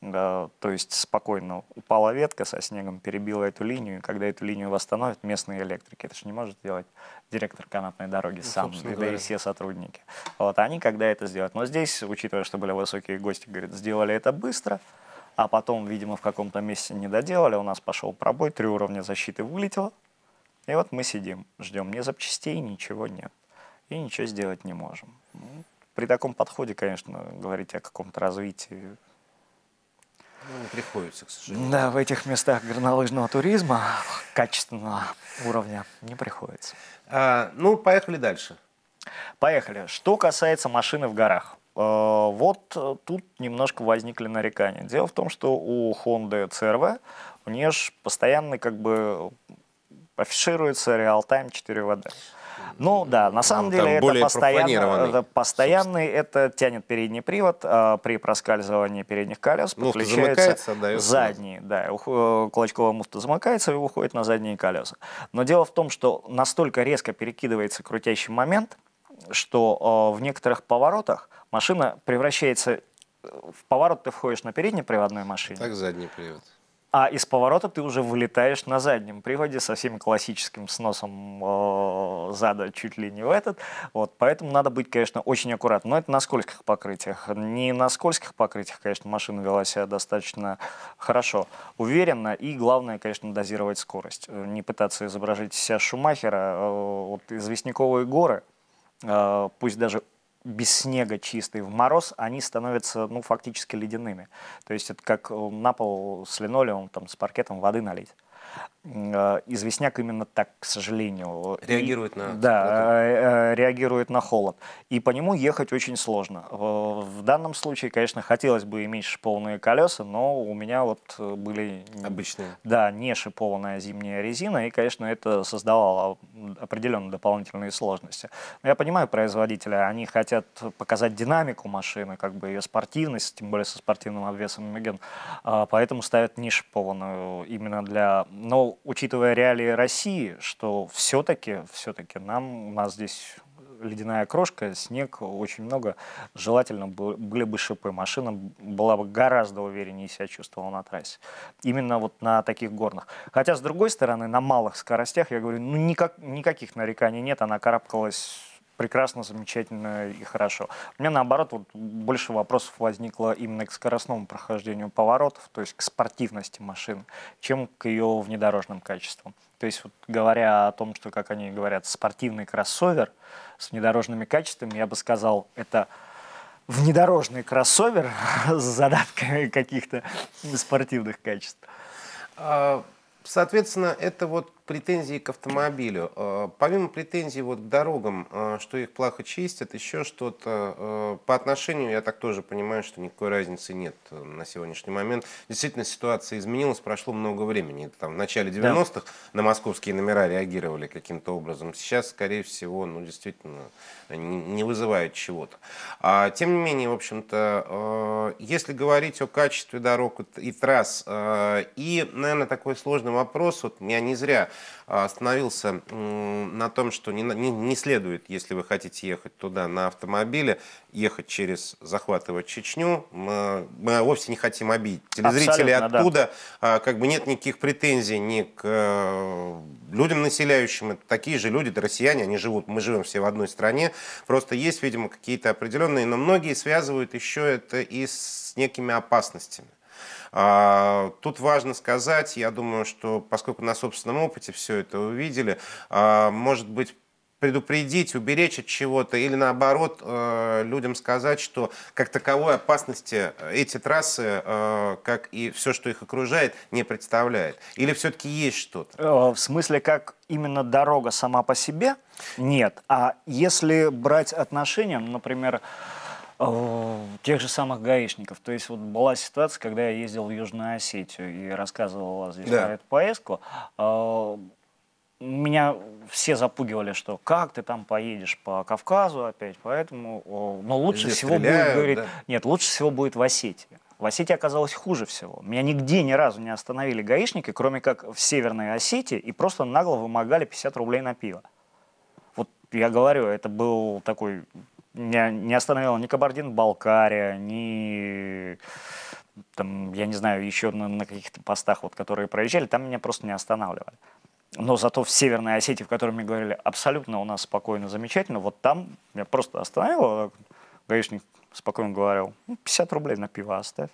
Да, то есть спокойно упала ветка со снегом, перебила эту линию, и когда эту линию восстановят местные электрики, это же не может делать директор канатной дороги ну, сам, да говоря. и все сотрудники. Вот они когда это сделают. Но здесь, учитывая, что были высокие гости, говорят, сделали это быстро, а потом, видимо, в каком-то месте не доделали, у нас пошел пробой, три уровня защиты вылетело, и вот мы сидим, ждем ни запчастей, ничего нет, и ничего сделать не можем. При таком подходе, конечно, говорить о каком-то развитии ну, не приходится, к сожалению. Да, в этих местах горнолыжного туризма качественного уровня не приходится. А, ну, поехали дальше. Поехали. Что касается машины в горах. Э, вот тут немножко возникли нарекания. Дело в том, что у Honda CRV у нее же постоянно как бы афишируется реал-тайм 4WD. Ну да, на самом ну, деле это постоянно, это постоянный, это тянет передний привод, а при проскальзывании передних колес ну, подключается задние, да, э, кулачковая муфта замыкается и уходит на задние колеса. Но дело в том, что настолько резко перекидывается крутящий момент, что э, в некоторых поворотах машина превращается э, в поворот ты входишь на передней приводной машине. Так задний привод. А из поворота ты уже вылетаешь на заднем приводе со всем классическим сносом э, зада чуть ли не в этот. Вот, поэтому надо быть, конечно, очень аккуратным. Но это на скользких покрытиях. Не на скользких покрытиях, конечно, машина вела себя достаточно хорошо, уверенно. И главное, конечно, дозировать скорость. Не пытаться изображать себя Шумахера. Э, вот известняковые горы, э, пусть даже без снега чистый в мороз, они становятся, ну, фактически ледяными. То есть это как э, на пол с линолеумом, там, с паркетом воды налить. Э, известняк именно так, к сожалению. Реагирует и, на Да, э, э, реагирует на холод. И по нему ехать очень сложно. В данном случае, конечно, хотелось бы иметь шиповные колеса, но у меня вот были... Обычные. Да, не шипованная зимняя резина, и, конечно, это создавало определенные дополнительные сложности. Но я понимаю производителя, они хотят показать динамику машины, как бы ее спортивность, тем более со спортивным обвесом Меген, поэтому ставят не шипованную именно для но учитывая реалии России, что все-таки, все-таки нам, у нас здесь ледяная крошка, снег очень много, желательно были бы шипы. Машина была бы гораздо увереннее себя чувствовала на трассе. Именно вот на таких горных. Хотя, с другой стороны, на малых скоростях, я говорю, ну никак, никаких нареканий нет, она карабкалась прекрасно, замечательно и хорошо. У меня, наоборот, вот больше вопросов возникло именно к скоростному прохождению поворотов, то есть к спортивности машины, чем к ее внедорожным качествам. То есть, вот, говоря о том, что, как они говорят, спортивный кроссовер с внедорожными качествами, я бы сказал, это внедорожный кроссовер с задатками каких-то спортивных качеств. А, соответственно, это вот претензии к автомобилю. Э, помимо претензий вот к дорогам, э, что их плохо чистят, еще что-то э, по отношению, я так тоже понимаю, что никакой разницы нет на сегодняшний момент. Действительно, ситуация изменилась, прошло много времени. Там, в начале 90-х да. на московские номера реагировали каким-то образом. Сейчас, скорее всего, ну, действительно, не вызывает чего-то. А, тем не менее, в общем-то, если говорить о качестве дорог и трасс, и, наверное, такой сложный вопрос, вот я не зря остановился на том, что не, не, не следует, если вы хотите ехать туда на автомобиле, ехать через захватывать Чечню. Мы, мы вовсе не хотим обидеть телезрителей Абсолютно, оттуда. Да. Как бы нет никаких претензий ни к э, людям населяющим. Это такие же люди, это россияне, они живут, мы живем все в одной стране. Просто есть, видимо, какие-то определенные, но многие связывают еще это и с некими опасностями. А, тут важно сказать, я думаю, что поскольку на собственном опыте все это увидели, а, может быть, предупредить, уберечь от чего-то, или наоборот э, людям сказать, что как таковой опасности эти трассы, э, как и все, что их окружает, не представляет? Или все-таки есть что-то? Э, в смысле, как именно дорога сама по себе? Нет. А если брать отношения, например, тех же самых гаишников. То есть вот была ситуация, когда я ездил в Южную Осетию и рассказывал здесь да. про эту поездку. Э, меня все запугивали, что как ты там поедешь по Кавказу опять, поэтому, но лучше Здесь всего стреляют, будет, говорит, да? нет, лучше всего будет в Осетии. В Осетии оказалось хуже всего. Меня нигде ни разу не остановили гаишники, кроме как в Северной Осетии, и просто нагло вымогали 50 рублей на пиво. Вот я говорю, это был такой меня не остановила ни Кабардин-Балкария, ни там, я не знаю, еще на, на каких-то постах, вот, которые проезжали, там меня просто не останавливали. Но зато в Северной Осетии, в которой мне говорили, абсолютно у нас спокойно, замечательно, вот там меня просто остановил, гаишник спокойно говорил, 50 рублей на пиво оставь.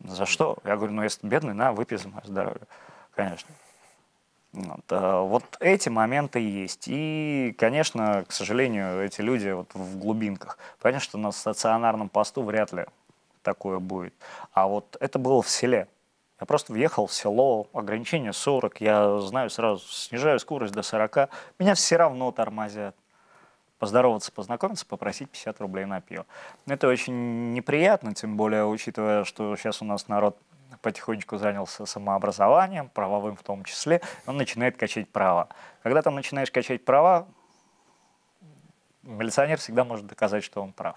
За что? Я говорю, ну если бедный, на, выпей за мое здоровье. Конечно. Вот, э, вот эти моменты есть. И, конечно, к сожалению, эти люди вот в глубинках. Понятно, что на стационарном посту вряд ли такое будет. А вот это было в селе. Я просто въехал в село, ограничение 40, я знаю сразу, снижаю скорость до 40, меня все равно тормозят. Поздороваться, познакомиться, попросить 50 рублей на пиво. Это очень неприятно, тем более учитывая, что сейчас у нас народ потихонечку занялся самообразованием, правовым в том числе, он начинает качать права. Когда там начинаешь качать права, милиционер всегда может доказать, что он прав.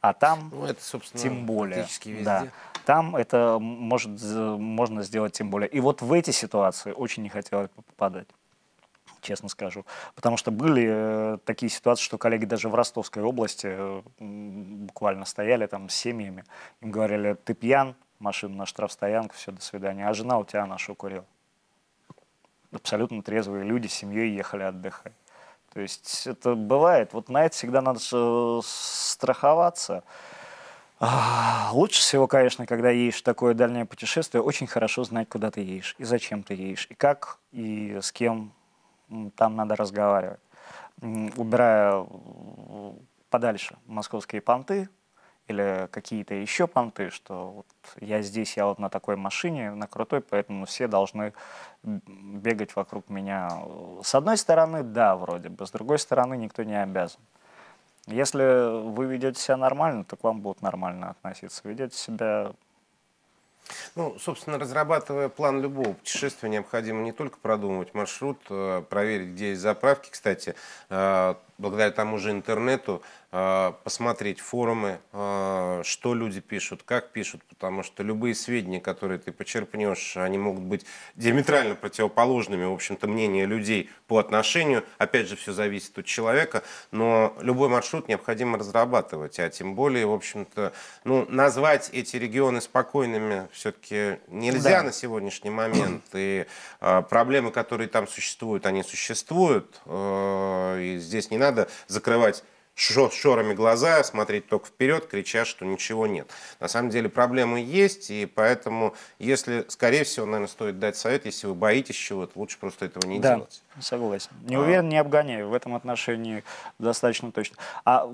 А там ну, это, тем более. Да, там это может, можно сделать тем более. И вот в эти ситуации очень не хотелось попадать честно скажу. Потому что были э, такие ситуации, что коллеги даже в Ростовской области э, буквально стояли там с семьями, им говорили, ты пьян, машину на штрафстоянку, все, до свидания. А жена у тебя нашу курила. Абсолютно трезвые люди с семьей ехали отдыхать. То есть это бывает. Вот на это всегда надо страховаться. А, лучше всего, конечно, когда едешь в такое дальнее путешествие, очень хорошо знать, куда ты едешь, и зачем ты едешь, и как, и с кем там надо разговаривать. Убирая подальше московские понты, или какие-то еще понты, что вот я здесь, я вот на такой машине, на крутой, поэтому все должны бегать вокруг меня. С одной стороны, да, вроде бы, с другой стороны, никто не обязан. Если вы ведете себя нормально, то к вам будут нормально относиться. Ведете себя ну, собственно, разрабатывая план любого путешествия, необходимо не только продумывать маршрут, э, проверить, где есть заправки. Кстати, э, благодаря тому же интернету а, посмотреть форумы, а, что люди пишут, как пишут, потому что любые сведения, которые ты почерпнешь, они могут быть диаметрально противоположными, в общем-то, мнения людей по отношению. Опять же, все зависит от человека, но любой маршрут необходимо разрабатывать, а тем более, в общем-то, ну, назвать эти регионы спокойными все-таки нельзя да. на сегодняшний момент. И э, проблемы, которые там существуют, они существуют, э, и здесь не надо закрывать шорами глаза, смотреть только вперед, крича, что ничего нет. На самом деле проблемы есть, и поэтому, если, скорее всего, наверное, стоит дать совет, если вы боитесь чего-то, лучше просто этого не да, делать. согласен. Не а... уверен, не обгоняю. В этом отношении достаточно точно. А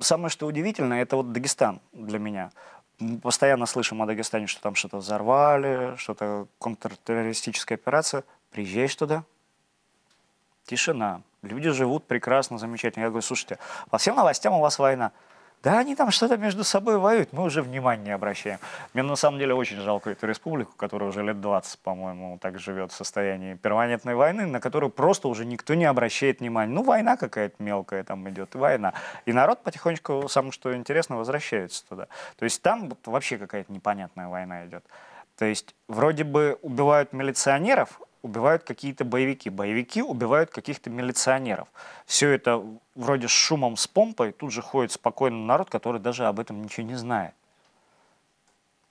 самое, что удивительно, это вот Дагестан для меня. Мы постоянно слышим о Дагестане, что там что-то взорвали, что-то контртеррористическая операция. Приезжаешь туда, тишина, Люди живут прекрасно, замечательно. Я говорю, слушайте, по всем новостям у вас война. Да они там что-то между собой воюют, мы уже внимания не обращаем. Мне на самом деле очень жалко эту республику, которая уже лет 20, по-моему, так живет в состоянии перманентной войны, на которую просто уже никто не обращает внимания. Ну, война какая-то мелкая там идет, война. И народ потихонечку, самое что интересно, возвращается туда. То есть там вообще какая-то непонятная война идет. То есть вроде бы убивают милиционеров, убивают какие-то боевики, боевики убивают каких-то милиционеров. Все это вроде с шумом, с помпой, тут же ходит спокойный народ, который даже об этом ничего не знает.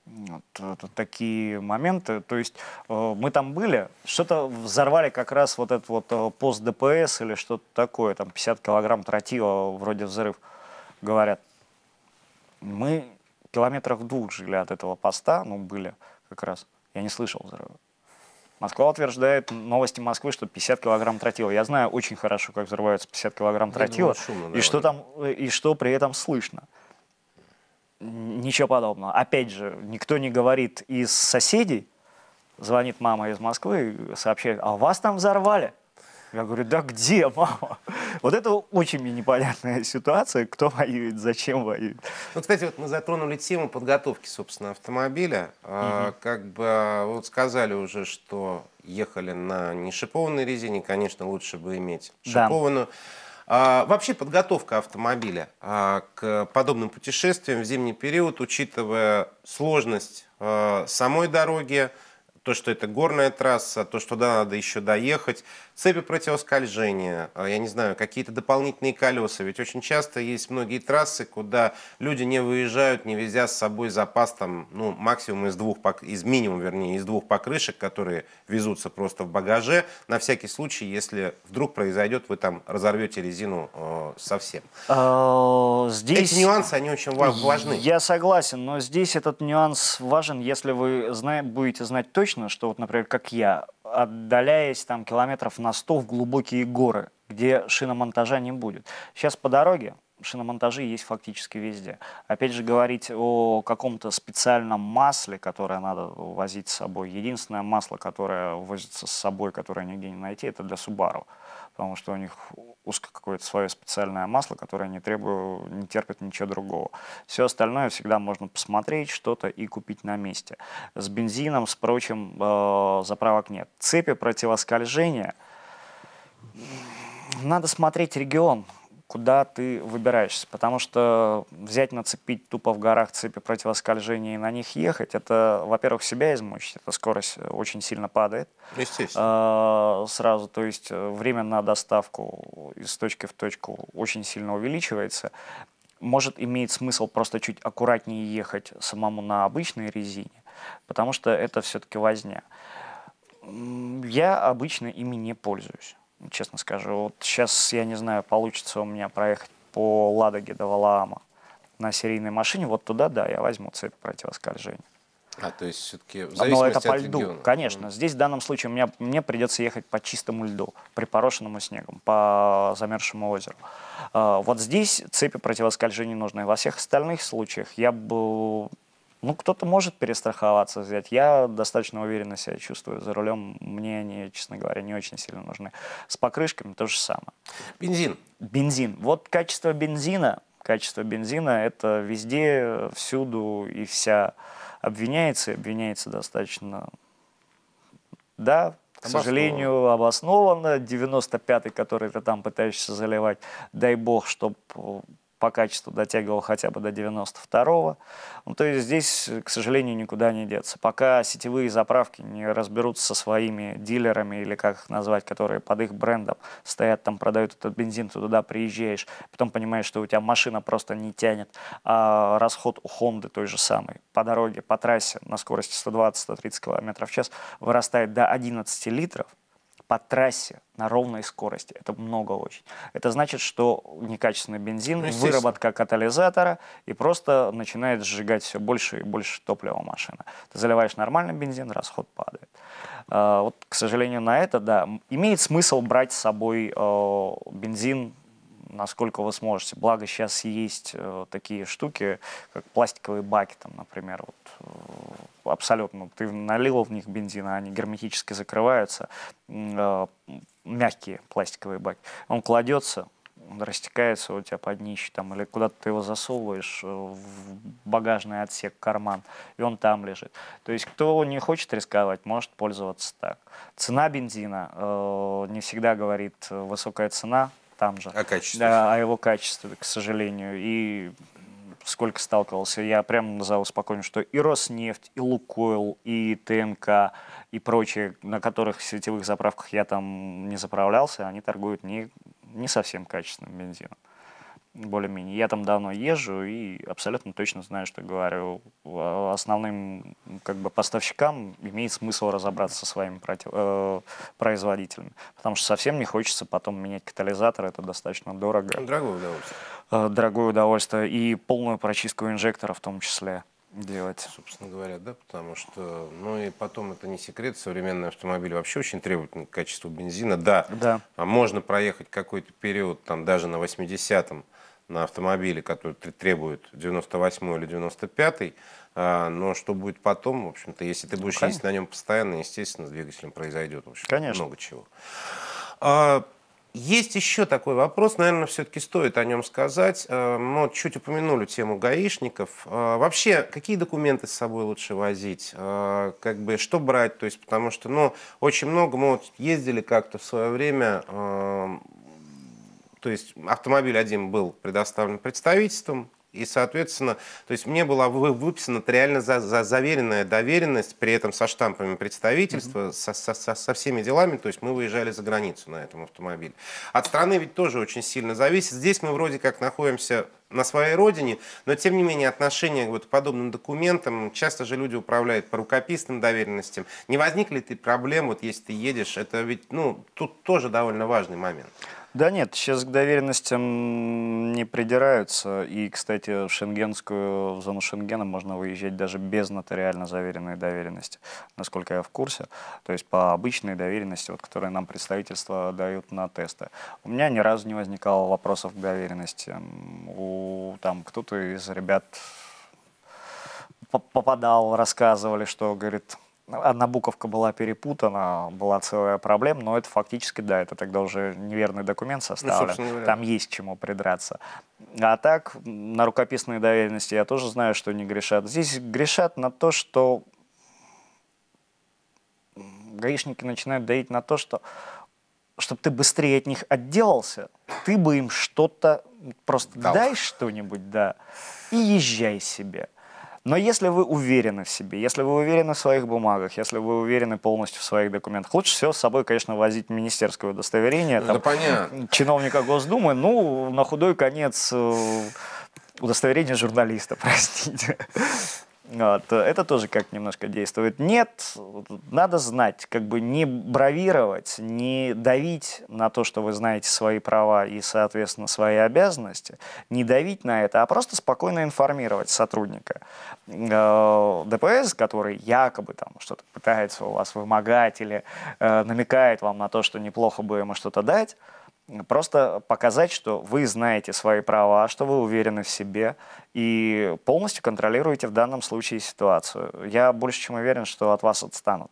Вот, вот такие моменты. То есть э, мы там были, что-то взорвали как раз вот этот вот э, пост ДПС или что-то такое, там 50 килограмм тротила, вроде взрыв, говорят. Мы километрах двух жили от этого поста, ну были как раз. Я не слышал взрыва. Москва утверждает, новости Москвы, что 50 килограмм тротила. Я знаю очень хорошо, как взрываются 50 килограмм тротила, думаю, и что там, и что при этом слышно. Ничего подобного. Опять же, никто не говорит из соседей, звонит мама из Москвы и сообщает, а вас там взорвали. Я говорю, да где, мама? Вот это очень мне непонятная ситуация, кто воюет, зачем воюет. Ну, кстати, вот мы затронули тему подготовки, собственно, автомобиля. Угу. А, как бы вот сказали уже, что ехали на нешипованной резине, конечно, лучше бы иметь шипованную. Да. А, вообще подготовка автомобиля а, к подобным путешествиям в зимний период, учитывая сложность а, самой дороги, то, что это горная трасса, то, что да, надо еще доехать, цепи противоскольжения, а, я не знаю, какие-то дополнительные колеса. Ведь очень часто есть многие трассы, куда люди не выезжают, не везя с собой запас там, ну, максимум из двух, из минимум, вернее, из двух покрышек, которые везутся просто в багаже, на всякий случай, если вдруг произойдет, вы там разорвете резину э, совсем. А, здесь... Эти нюансы, они очень важны. Я согласен, но здесь этот нюанс важен, если вы зна будете знать точно, что вот, например, как я, отдаляясь там километров на 100 в глубокие горы, где шиномонтажа не будет. Сейчас по дороге шиномонтажи есть фактически везде. Опять же, говорить о каком-то специальном масле, которое надо возить с собой. Единственное масло, которое возится с собой, которое нигде не найти, это для Subaru потому что у них узко какое-то свое специальное масло, которое не, требует, не терпит ничего другого. Все остальное всегда можно посмотреть что-то и купить на месте. С бензином, с прочим, э, заправок нет. Цепи противоскольжения, надо смотреть регион куда ты выбираешься. Потому что взять, нацепить тупо в горах цепи противоскольжения и на них ехать, это, во-первых, себя измучить, эта скорость очень сильно падает. Естественно. А, сразу, то есть э, время на доставку из точки в точку очень сильно увеличивается. Может, имеет смысл просто чуть аккуратнее ехать самому на обычной резине, потому что это все-таки возня. Я обычно ими не пользуюсь честно скажу. Вот сейчас, я не знаю, получится у меня проехать по Ладоге до Валаама на серийной машине, вот туда, да, я возьму цепь противоскольжения. А, то есть все-таки в Но это по льду, региона. конечно. Mm. Здесь в данном случае у меня, мне придется ехать по чистому льду, припорошенному снегом, по замерзшему озеру. А, вот здесь цепи противоскольжения нужны. Во всех остальных случаях я бы ну, кто-то может перестраховаться взять. Я достаточно уверенно себя чувствую за рулем. Мне они, честно говоря, не очень сильно нужны. С покрышками то же самое. Бензин. Бензин. Вот качество бензина, качество бензина, это везде, всюду и вся обвиняется, обвиняется достаточно, да, к сожалению, обоснованно. 95-й, который ты там пытаешься заливать, дай бог, чтобы по качеству дотягивал хотя бы до 92-го. Ну, то есть здесь, к сожалению, никуда не деться. Пока сетевые заправки не разберутся со своими дилерами, или как их назвать, которые под их брендом стоят, там продают этот бензин, ты туда приезжаешь, потом понимаешь, что у тебя машина просто не тянет, а расход у Хонды той же самой по дороге, по трассе на скорости 120-130 км в час вырастает до 11 литров, по трассе на ровной скорости. Это много очень. Это значит, что некачественный бензин, ну, выработка катализатора и просто начинает сжигать все больше и больше топлива машина. Ты заливаешь нормальный бензин, расход падает. А, вот, к сожалению, на это, да, имеет смысл брать с собой э, бензин насколько вы сможете. Благо сейчас есть э, такие штуки, как пластиковые баки, там, например, вот, э, абсолютно, ты налил в них бензина, они герметически закрываются, э, мягкие пластиковые баки. Он кладется, растекается у тебя под днище, там, или куда-то ты его засовываешь э, в багажный отсек, карман, и он там лежит. То есть кто не хочет рисковать, может пользоваться так. Цена бензина э, не всегда говорит э, высокая цена, там же. О качестве. Да, о его качестве, к сожалению. И сколько сталкивался, я прямо назову спокойно, что и Роснефть, и Лукойл, и ТНК, и прочие, на которых сетевых заправках я там не заправлялся, они торгуют не, не совсем качественным бензином более-менее. Я там давно езжу и абсолютно точно знаю, что говорю. Основным как бы, поставщикам имеет смысл разобраться со своими против... э, производителями, потому что совсем не хочется потом менять катализатор, это достаточно дорого. Дорогое удовольствие. Э, дорогое удовольствие и полную прочистку инжектора в том числе. делать. Собственно говоря, да, потому что, ну и потом это не секрет, современный автомобиль вообще очень требовательный к качеству бензина. Да, Да. а можно проехать какой-то период, там даже на 80-м, на автомобиле, который тр- требует 98 или 95 а, но что будет потом, в общем-то, если ты будешь конечно. ездить на нем постоянно, естественно, с двигателем произойдет в общем, Конечно. много чего. А, Есть еще такой вопрос, наверное, все-таки стоит о нем сказать. Мы вот чуть упомянули тему гаишников. Вообще, какие документы с собой лучше возить? Как бы, что брать? То есть, потому что, ну, очень много, мы вот ездили как-то в свое время, то есть автомобиль один был предоставлен представительством, и, соответственно, то есть мне была вы- выписана нотариально за, за- заверенная доверенность, при этом со штампами представительства, со, со- со- со всеми делами, то есть мы выезжали за границу на этом автомобиле. От страны ведь тоже очень сильно зависит. Здесь мы вроде как находимся на своей родине, но тем не менее отношение к вот подобным документам, часто же люди управляют по рукописным доверенностям. Не возникли ли ты проблем, вот если ты едешь, это ведь, ну, тут тоже довольно важный момент. Да нет, сейчас к доверенностям не придираются. И, кстати, в шенгенскую, в зону Шенгена можно выезжать даже без нотариально заверенной доверенности, насколько я в курсе. То есть по обычной доверенности, вот, которые нам представительства дают на тесты. У меня ни разу не возникало вопросов к доверенности. У, там кто-то из ребят по- попадал, рассказывали, что, говорит, одна буковка была перепутана, была целая проблема, но это фактически, да, это тогда уже неверный документ составлен, говоря. там есть к чему придраться. А так, на рукописные доверенности я тоже знаю, что не грешат. Здесь грешат на то, что гаишники начинают давить на то, что чтобы ты быстрее от них отделался, ты бы им что-то просто Дал. дай что-нибудь, да, и езжай себе. Но если вы уверены в себе, если вы уверены в своих бумагах, если вы уверены полностью в своих документах, лучше всего с собой, конечно, возить министерское удостоверение, Да там, понятно. чиновника Госдумы, ну, на худой конец э, удостоверение журналиста, простите. Вот, это тоже как немножко действует. Нет, надо знать, как бы не бравировать, не давить на то, что вы знаете свои права и, соответственно, свои обязанности, не давить на это, а просто спокойно информировать сотрудника. Э, ДПС, который якобы там что-то пытается у вас вымогать или э, намекает вам на то, что неплохо бы ему что-то дать, Просто показать, что вы знаете свои права, что вы уверены в себе и полностью контролируете в данном случае ситуацию. Я больше чем уверен, что от вас отстанут.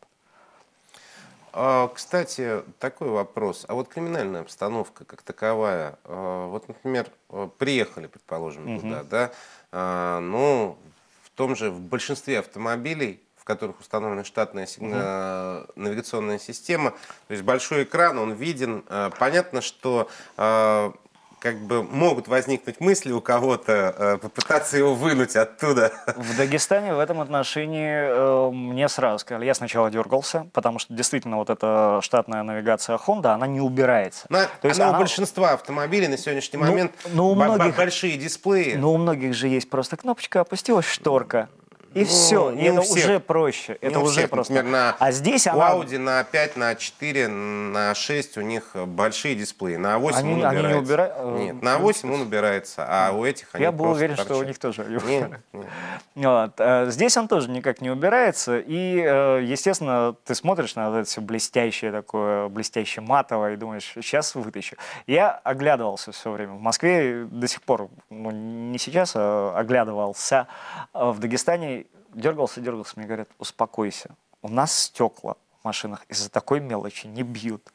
А, Кстати, такой вопрос. А вот криминальная обстановка как таковая, а, вот, например, э, приехали, предположим, туда, да, а, ну, в том же, в большинстве автомобилей, которых установлена штатная сигна- навигационная система, то есть большой экран, он виден. А, Понятно, что а, как бы могут возникнуть мысли у кого-то э, попытаться его вынуть оттуда. В Дагестане в этом отношении э, мне сразу сказали, я сначала дергался, потому что действительно вот эта штатная навигация Honda, она не убирается. На, То есть она у она- большинства автомобилей на сегодняшний Ну, момент ну, у многих- большие дисплеи. Но у многих же есть просто кнопочка, опустилась шторка. И Ну, все, не это всех. уже проще. Не это уже всех, просто. например, на, а здесь у она... Audi на 5, на 4, на 6 у них большие дисплеи. На 8 Они- он они не убирается. убира- э, Нет, на 8 он убирается, а у этих они Я был уверен, что у торчат. них тоже. они Нет, нет. Вот. э, Здесь он тоже никак не убирается. И, э, естественно, ты смотришь на это все блестящее такое, блестяще матовое, и думаешь, сейчас вытащу. Я оглядывался все время. В Москве до сих пор, ну, не сейчас, а оглядывался. В Дагестане дергался, дергался. Мне говорят, успокойся. У нас стекла в машинах из-за такой мелочи не бьют.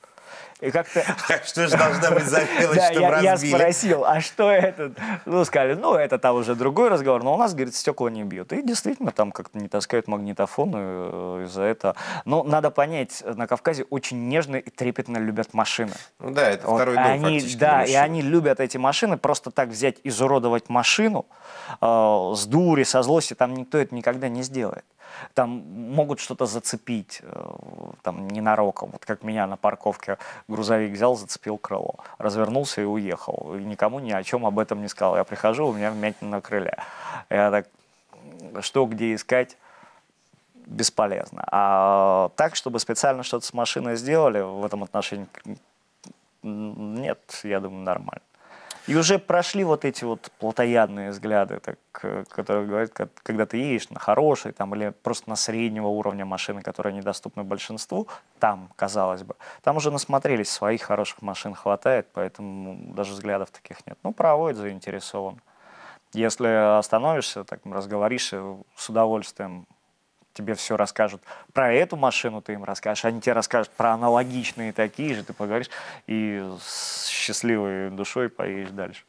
И как-то Что же должна быть за мелочь, да, чтобы я, я разбили? спросил, а что это? Ну, сказали, ну, это там уже другой разговор, но у нас, говорит, стекла не бьют. И действительно, там как-то не таскают магнитофоны э, из-за этого. Но надо понять, на Кавказе очень нежно и трепетно любят машины. Ну да, это Вот второй дом они, да, и они любят эти машины, просто так взять, изуродовать машину э, с дури, со злости, там никто это никогда не сделает. Там могут что-то зацепить, э, там ненароком. Вот как меня на парковке грузовик взял, зацепил крыло, развернулся и уехал. И никому ни о чем об этом не сказал. Я прихожу, у меня вмятина на крыле. Я так, что где искать? бесполезно. А так, чтобы специально что-то с машиной сделали в этом отношении, нет, я думаю, нормально. И уже прошли вот эти вот плотоядные взгляды, так, которые говорят, когда ты едешь на хорошей там, или просто на среднего уровня машины, которые недоступны большинству, там, казалось бы, там уже насмотрелись, своих хороших машин хватает, поэтому даже взглядов таких нет. Ну, проводит заинтересован. Если остановишься, так разговоришься, с удовольствием тебе все расскажут. Про эту машину ты им расскажешь, они тебе расскажут про аналогичные такие же, ты поговоришь и с счастливой душой поедешь дальше.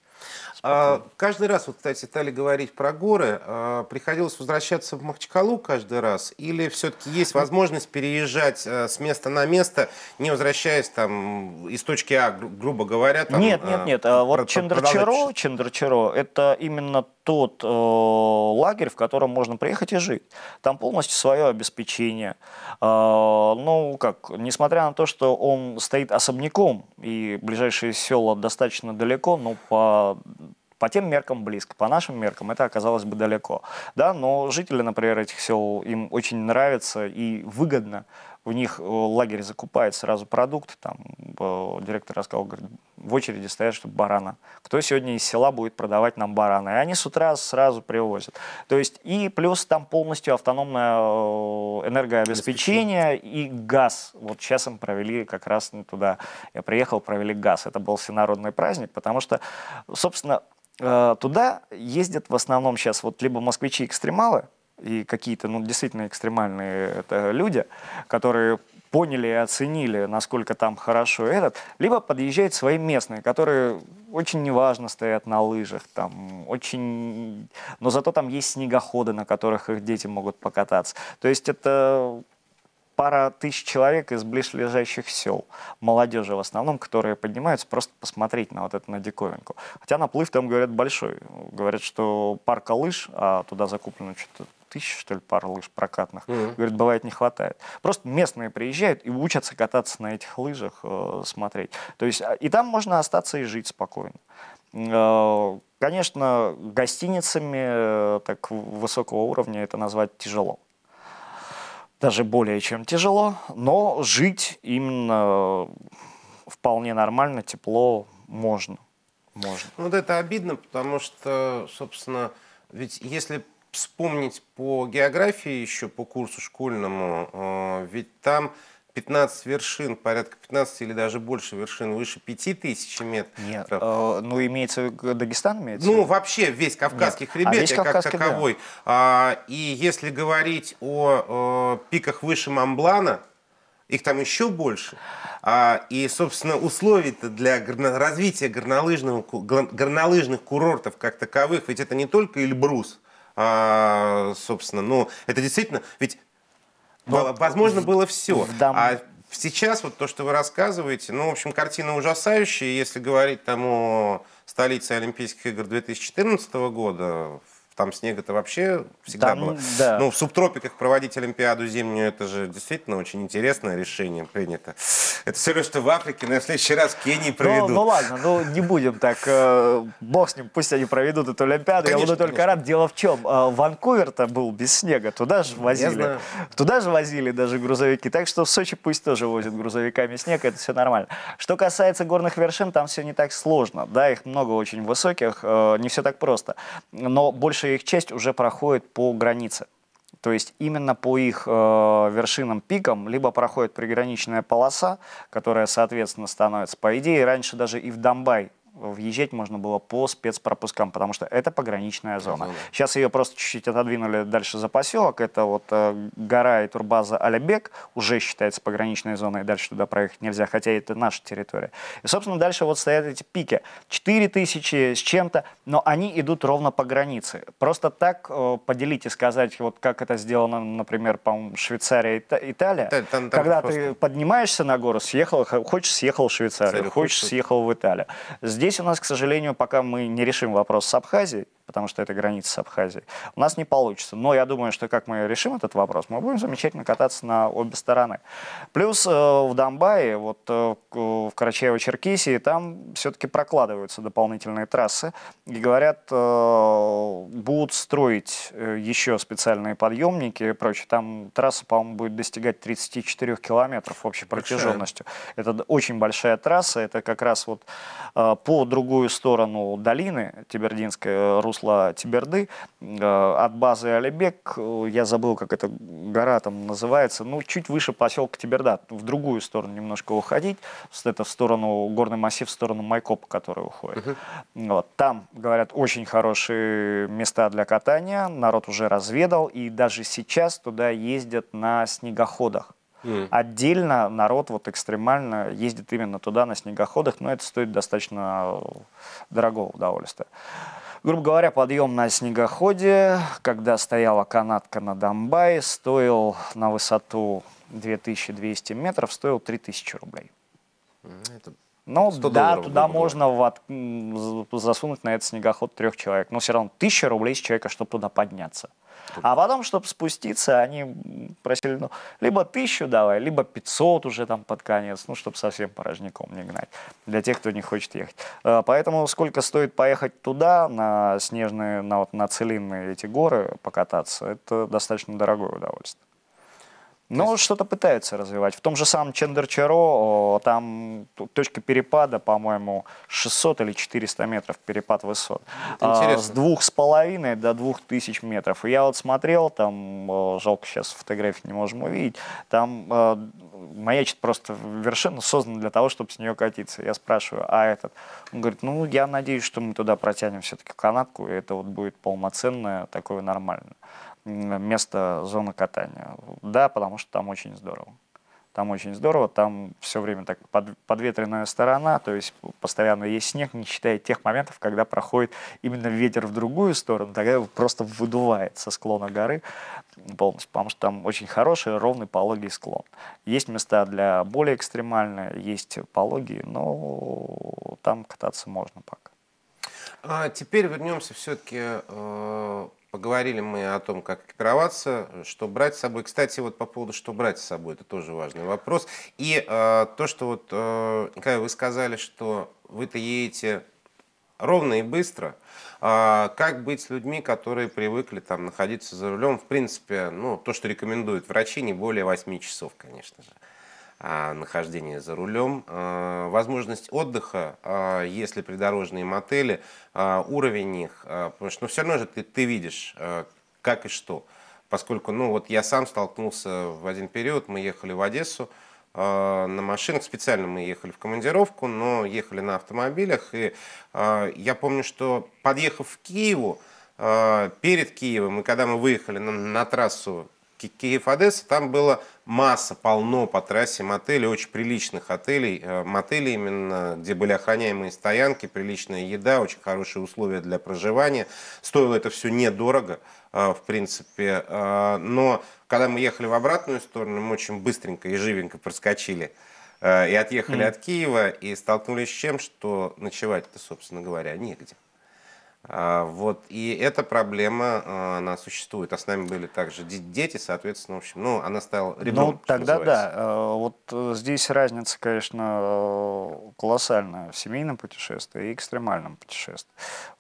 А, каждый раз, вот, кстати, стали говорить про горы, а, приходилось возвращаться в Махачкалу каждый раз? Или все-таки есть возможность переезжать а, с места на место, не возвращаясь там из точки А, гру- грубо говоря? Там, нет, нет, нет. А, вот Чендрачаро, Чендрачаро, это именно тот э, лагерь, в котором можно приехать и жить. Там полностью свое обеспечение. Э, ну, как, несмотря на то, что он стоит особняком, и ближайшие села достаточно далеко, но по по тем меркам близко, по нашим меркам это оказалось бы далеко. Да, но жители, например, этих сел, им очень нравится и выгодно. У них э, лагерь закупает сразу продукты, там э, директор рассказал, говорит, в очереди стоят, чтобы барана. Кто сегодня из села будет продавать нам барана? И они с утра сразу привозят. То есть и плюс там полностью автономное э, энергообеспечение и газ. Вот сейчас им провели как раз туда. Я приехал, провели газ. Это был всенародный праздник, потому что, собственно, туда ездят в основном сейчас вот либо москвичи-экстремалы, и какие-то, ну, действительно экстремальные это люди, которые поняли и оценили, насколько там хорошо этот, либо подъезжают свои местные, которые очень неважно стоят на лыжах, там очень, но зато там есть снегоходы, на которых их дети могут покататься. То есть это пара тысяч человек из ближайших сел, молодежи в основном, которые поднимаются просто посмотреть на вот эту на диковинку. Хотя наплыв там, говорят, большой. Говорят, что парка лыж, а туда закуплено что-то тысяч, что ли, пар лыж прокатных. Mm-hmm. Говорит, бывает, не хватает. Просто местные приезжают и учатся кататься на этих лыжах, э, смотреть. То есть, а, и там можно остаться и жить спокойно. Э, конечно, гостиницами э, так высокого уровня это назвать тяжело даже более чем тяжело, но жить именно вполне нормально, тепло можно. можно. Ну, вот это обидно, потому что, собственно, ведь если вспомнить по географии еще, по курсу школьному, э, ведь там 15 вершин, порядка 15 или даже больше вершин, выше 5000 метров. Нет, э, ну имеется Дагестан имеется? Ну вообще весь Кавказский Нет. хребет а как таковой. Да. А, и если говорить о, о пиках выше Мамблана, их там еще больше. А, и, собственно, условий-то для горно, развития горнолыжных, горнолыжных курортов как таковых, ведь это не только Эльбрус, а, собственно, ну, это действительно, ведь но Возможно, было все. Дом... А сейчас вот то, что вы рассказываете, ну, в общем, картина ужасающая. Если говорить там о столице Олимпийских игр 2014 года, там снега-то вообще всегда там, было. Да. Ну, в субтропиках проводить Олимпиаду зимнюю, это же действительно очень интересное решение принято. Это все равно, что в Африке, в следующий раз в Кении проведу. Ну, ну ладно, ну не будем так. Э, бог с ним, пусть они проведут эту Олимпиаду. Конечно, я буду только конечно. рад. Дело в чем? Э, Ванкувер-то был без снега. Туда же возили. Туда же возили даже грузовики. Так что в Сочи пусть тоже возят грузовиками снег. Это все нормально. Что касается горных вершин, там все не так сложно. Да, их много очень высоких. Э, не все так просто. Но больше большая их часть уже проходит по границе. То есть именно по их э, вершинам, пикам, либо проходит приграничная полоса, которая, соответственно, становится, по идее, раньше даже и в Донбай въезжать можно было по спецпропускам, потому что это пограничная зона. Сейчас ее просто чуть-чуть отодвинули дальше за поселок. Это вот э, гора и турбаза Алябек уже считается пограничной зоной, дальше туда проехать нельзя, хотя это наша территория. И, собственно, дальше вот стоят эти пики. 4000 с чем-то, но они идут ровно по границе. Просто так э, поделить и сказать, вот как это сделано, например, по-моему, Швейцария, Италия. Там, там когда просто... ты поднимаешься на гору, съехал, хочешь, съехал в Швейцарию, хочешь, съехал в Италию. Здесь Здесь у нас, к сожалению, пока мы не решим вопрос с Абхазией, потому что это граница с Абхазией, у нас не получится. Но я думаю, что как мы решим этот вопрос, мы будем замечательно кататься на обе стороны. Плюс э, в Донбайе, вот э, в Карачаево-Черкесии, там все-таки прокладываются дополнительные трассы. И говорят, э, будут строить э, еще специальные подъемники и прочее. Там трасса, по-моему, будет достигать 34 километров общей протяженностью. Это очень большая трасса, это как раз вот э, по другую сторону долины Тибердинское русло Тиберды, от базы Алибек, я забыл, как эта гора там называется, ну, чуть выше поселка Тиберда, в другую сторону немножко уходить, это в сторону, горный массив, в сторону Майкопа, который уходит. Uh-huh. Вот, там, говорят, очень хорошие места для катания, народ уже разведал, и даже сейчас туда ездят на снегоходах. Mm. Отдельно народ вот экстремально ездит именно туда на снегоходах, но это стоит достаточно дорогого удовольствия. Грубо говоря, подъем на снегоходе, когда стояла канатка на Донбай, стоил на высоту 2200 метров, стоил 3000 рублей. Это ну да, туда можно в, засунуть на этот снегоход трех человек. Но все равно тысяча рублей с человека, чтобы туда подняться. А потом, чтобы спуститься, они просили, ну, либо тысячу давай, либо 500 уже там под конец, ну, чтобы совсем порожняком не гнать, для тех, кто не хочет ехать. А, поэтому сколько стоит поехать туда, на снежные, на, вот, на целинные эти горы покататься, это достаточно дорогое удовольствие. Но есть... что-то пытаются развивать. В том же самом Чендерчаро, там точка перепада, по-моему, 600 или 400 метров перепад высот. А, с двух с половиной до двух тысяч метров. И я вот смотрел, там, жалко сейчас фотографии не можем увидеть, там э, маячит просто вершина, создана для того, чтобы с нее катиться. Я спрашиваю, а этот? Он говорит, ну, я надеюсь, что мы туда протянем все-таки канатку, и это вот будет полноценное, такое нормальное место зоны катания. Да, потому что там очень здорово. Там очень здорово, там все время так под, подветренная сторона, то есть постоянно есть снег, не считая тех моментов, когда проходит именно ветер в другую сторону, тогда просто выдувает со склона горы полностью, потому что там очень хороший, ровный, пологий склон. Есть места для более экстремальные, есть пологие, но там кататься можно пока. А теперь вернемся все-таки э, Поговорили мы о том, как экипироваться, что брать с собой. Кстати, вот по поводу, что брать с собой, это тоже важный вопрос. И э, то, что вот, э, Николай, вы сказали, что вы-то едете ровно и быстро. А как быть с людьми, которые привыкли там находиться за рулем? В принципе, ну, то, что рекомендуют врачи, не более 8 часов, конечно же. А, нахождение за рулем, а, возможность отдыха, а, если придорожные мотели, уровень их, потому что ну, все равно же ты, ты видишь, как и что. Поскольку, ну вот я сам столкнулся в один период, мы ехали в Одессу, на машинах. Специально мы ехали в командировку, но ехали на автомобилях. И я помню, что подъехав в Киеву, перед Киевом, и когда мы выехали на, на трассу Киев-Одесса, там было масса, полно по трассе мотелей, очень приличных отелей, э, мотелей именно, где были охраняемые стоянки, приличная еда, очень хорошие условия для проживания. Стоило это все недорого, э, в принципе, э, но когда мы ехали в обратную сторону, мы очень быстренько и живенько проскочили и отъехали mm. от Киева и столкнулись с чем, что ночевать-то, собственно говоря, негде. А, вот, и эта проблема, а, она существует. А с нами были также дети, соответственно, в общем, ну, она стала ребенком. Ну, тогда да. Э, вот э, здесь разница, конечно, э, колоссальная в семейном путешествии и экстремальном путешествии.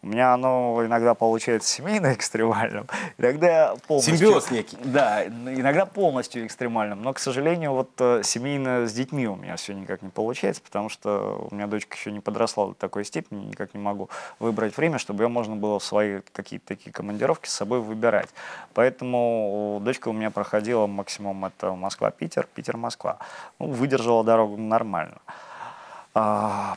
У меня оно иногда получается семейно экстремальным, иногда полностью... Симбиоз некий. Да, иногда полностью экстремальным, но, к сожалению, вот семейно с детьми у меня все никак не получается, потому что у меня дочка еще не подросла до такой степени, никак не могу выбрать время, чтобы я можно было свои какие-то такие командировки с собой выбирать. Поэтому дочка у меня проходила максимум это Москва-Питер, Питер-Москва. Ну, выдержала дорогу нормально. А,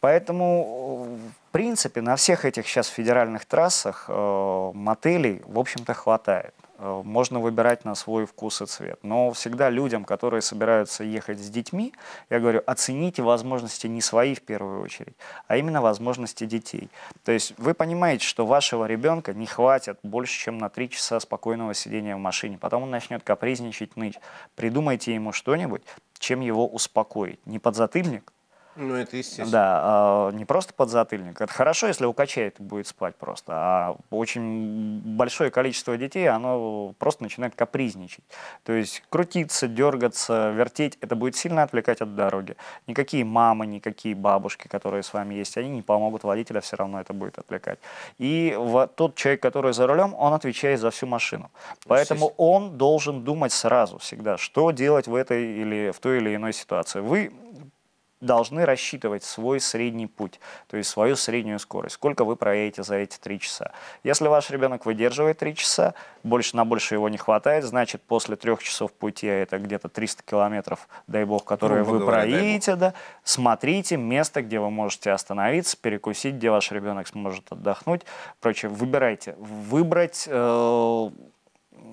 поэтому, в принципе, на всех этих сейчас федеральных трассах э, мотелей, в общем-то, хватает. Э, можно выбирать на свой вкус и цвет. Но всегда людям, которые собираются ехать с детьми, я говорю, оцените возможности не свои в первую очередь, а именно возможности детей. То есть вы понимаете, что вашего ребенка не хватит больше, чем на 3 часа спокойного сидения в машине. Потом он начнет капризничать, ныть. Придумайте ему что-нибудь, чем его успокоить. Не подзатыльник, Ну, это естественно. Да, а, не просто подзатыльник. Это хорошо, если укачает и будет спать просто. А очень большое количество детей, оно просто начинает капризничать. То есть крутиться, дергаться, вертеть, это будет сильно отвлекать от дороги. Никакие мамы, никакие бабушки, которые с вами есть, они не помогут водителя, все равно это будет отвлекать. И тот человек, который за рулем, он отвечает за всю машину. Поэтому он должен думать сразу всегда, что делать в этой или в той или иной ситуации. Вы должны рассчитывать свой средний путь, то есть свою среднюю скорость, сколько вы проедете за эти три часа. Если ваш ребенок выдерживает три часа, больше на больше его не хватает, значит, после трех часов пути, а это где-то 300 километров, дай бог, которые ну, вы говоря, проедете, да, смотрите место, где вы можете остановиться, перекусить, где ваш ребенок сможет отдохнуть, прочее, выбирайте. Выбрать э,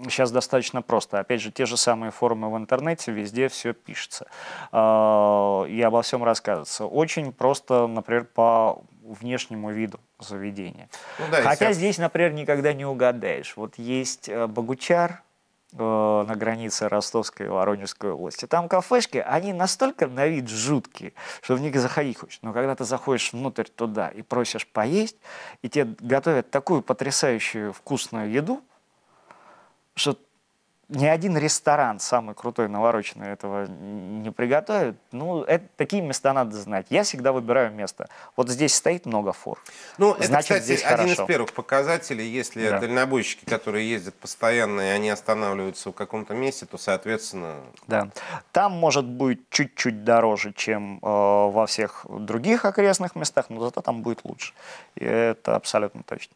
сейчас достаточно просто. Опять же, те же самые форумы в интернете, везде все пишется. А, и обо всем рассказывается. Очень просто, например, по внешнему виду заведения. Ну, да, Хотя если... здесь, например, никогда не угадаешь. Вот есть э, Богучар, э, на границе Ростовской и Воронежской области. Там кафешки, они настолько на вид жуткие, что в них заходить хочешь. Но когда ты заходишь внутрь туда и просишь поесть, и тебе готовят такую потрясающую вкусную еду, что ни один ресторан самый крутой, навороченный этого не приготовит. Ну, это, такие места надо знать. Я всегда выбираю место. Вот здесь стоит много фор. Ну, Значит, это, кстати, здесь один хорошо. из первых показателей. Если да. дальнобойщики, которые ездят постоянно, и они останавливаются в каком-то месте, то, соответственно... Да. Там может быть чуть-чуть дороже, чем э, во всех других окрестных местах, но зато там будет лучше. И это абсолютно точно.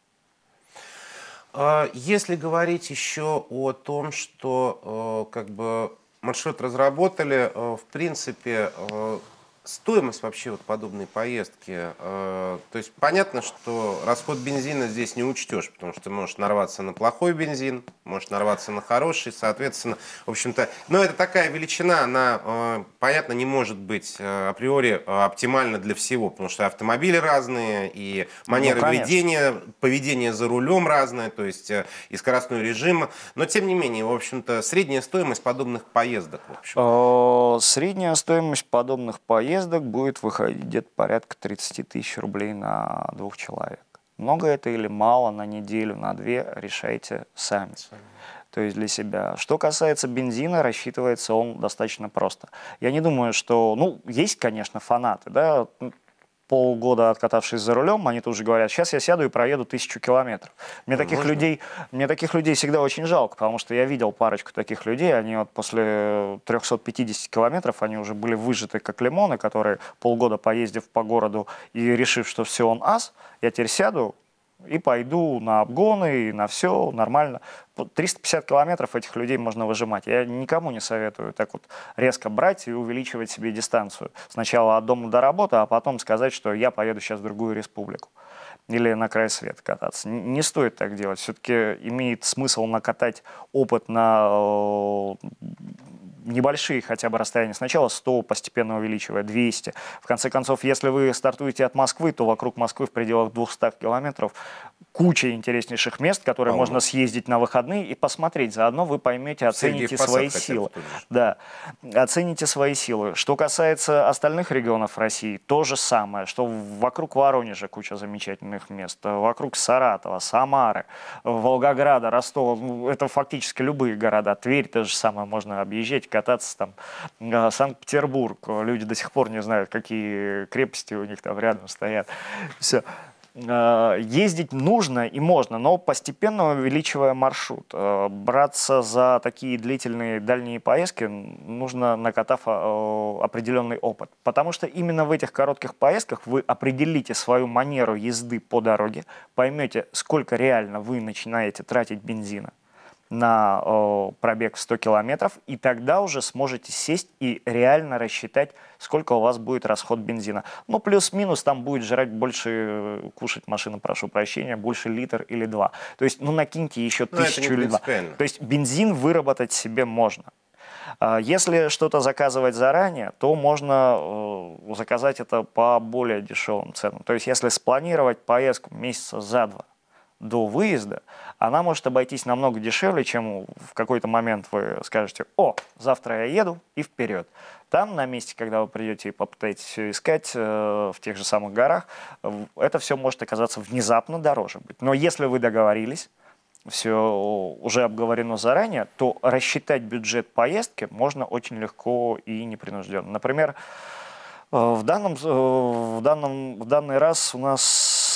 А, если говорить еще о том, что э, как бы маршрут разработали, э, в принципе, э, стоимость вообще вот подобной поездки? Э, то есть понятно, что расход бензина здесь не учтешь, потому что ты можешь нарваться на плохой бензин, можешь нарваться на хороший, соответственно, в общем-то, но это такая величина, она, э, понятно, не может быть э, априори оптимальна для всего, потому что автомобили разные, и манеры ну, ведения, поведение за рулем разное, то есть и скоростной режим, но тем не менее, в общем-то, средняя стоимость подобных поездок, в общем. Средняя стоимость подобных поездок поездок будет выходить где-то порядка 30 тысяч рублей на двух человек. Много это или мало на неделю, на две, решайте сами. То есть для себя. Что касается бензина, рассчитывается он достаточно просто. Я не думаю, что... Ну, есть, конечно, фанаты, да, полгода откатавшись за рулем, они тут же говорят, сейчас я сяду и проеду тысячу километров. Мне таких, людей, мне таких людей всегда очень жалко, потому что я видел парочку таких людей, они вот после 350 километров, они уже были выжаты как лимоны, которые полгода поездив по городу и решив, что все, он ас, я теперь сяду, и пойду на обгоны, и на все нормально. 350 километров этих людей можно выжимать. Я никому не советую так вот резко брать и увеличивать себе дистанцию. Сначала от дома до работы, а потом сказать, что я поеду сейчас в другую республику или на край света кататься. Не стоит так делать. Все-таки имеет смысл накатать опыт на э, небольшие хотя бы расстояния. Сначала 100, постепенно увеличивая, 200. В конце концов, если вы стартуете от Москвы, то вокруг Москвы в пределах 200 километров куча интереснейших мест, которые а можно съездить на выходные и посмотреть. Заодно вы поймете, оцените свои силы. Да, оцените свои силы. Что касается остальных регионов России, то же самое, что вокруг Воронежа куча замечательных мест, вокруг Саратова, Самары, Волгограда, Ростова, ну, это фактически любые города. Тверь то же самое можно объезжать, кататься там. А, Санкт-Петербург, люди до сих пор не знают, какие крепости у них там рядом стоят. Все. Э, ездить нужно и можно, но постепенно увеличивая маршрут. Э, браться за такие длительные дальние поездки нужно, накатав э, определенный опыт. Потому что именно в этих коротких поездках вы определите свою манеру езды по дороге, поймете, сколько реально вы начинаете тратить бензина на э, пробег в 100 километров, и тогда уже сможете сесть и реально рассчитать, сколько у вас будет расход бензина. Ну, плюс-минус там будет жрать больше, э, кушать машина, прошу прощения, больше литр или два. То есть, ну, накиньте еще ну, тысячу или два. То есть, бензин выработать себе можно. А если что-то заказывать заранее, то можно заказать это по более дешевым ценам. То есть, если спланировать поездку месяца за два, до выезда, она может обойтись намного дешевле, чем в какой-то момент вы скажете, о, завтра я еду и вперед. Там, на месте, когда вы придете и попытаетесь все искать э, в тех же самых горах, это все может оказаться внезапно дороже быть. Но если вы договорились, все уже обговорено заранее, то рассчитать бюджет поездки можно очень легко и непринужденно. Например, э, в данном, э, в данном, в данный раз у нас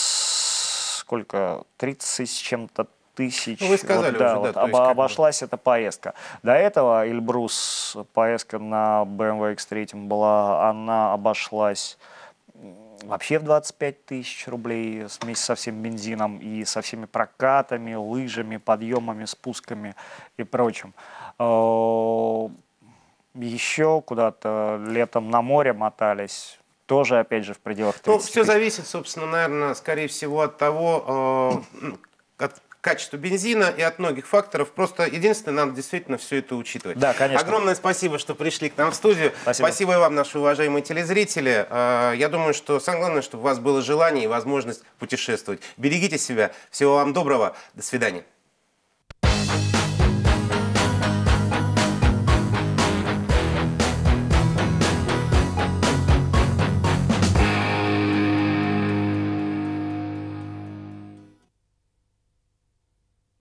сколько? 30 с чем-то тысяч. Ну, вы сказали вот, да, уже, вот, да, об, обошлась эта поездка. До этого Эльбрус, поездка на BMW X3 была, она обошлась вообще в 25 тысяч рублей вместе со всем бензином и со всеми прокатами, лыжами, подъемами, спусками и прочим. Э, Еще куда-то летом на море мотались, тоже, опять же, в пределах 30 Ну, все зависит, собственно, наверное, скорее всего от того, э, от качества бензина и от многих факторов. Просто единственное, надо действительно все это учитывать. Да, конечно. Огромное спасибо, что пришли к нам в студию. Спасибо. Спасибо и вам, наши уважаемые телезрители. Э, Я думаю, что самое главное, чтобы у вас было желание и возможность путешествовать. Берегите себя. Всего вам доброго. До свидания.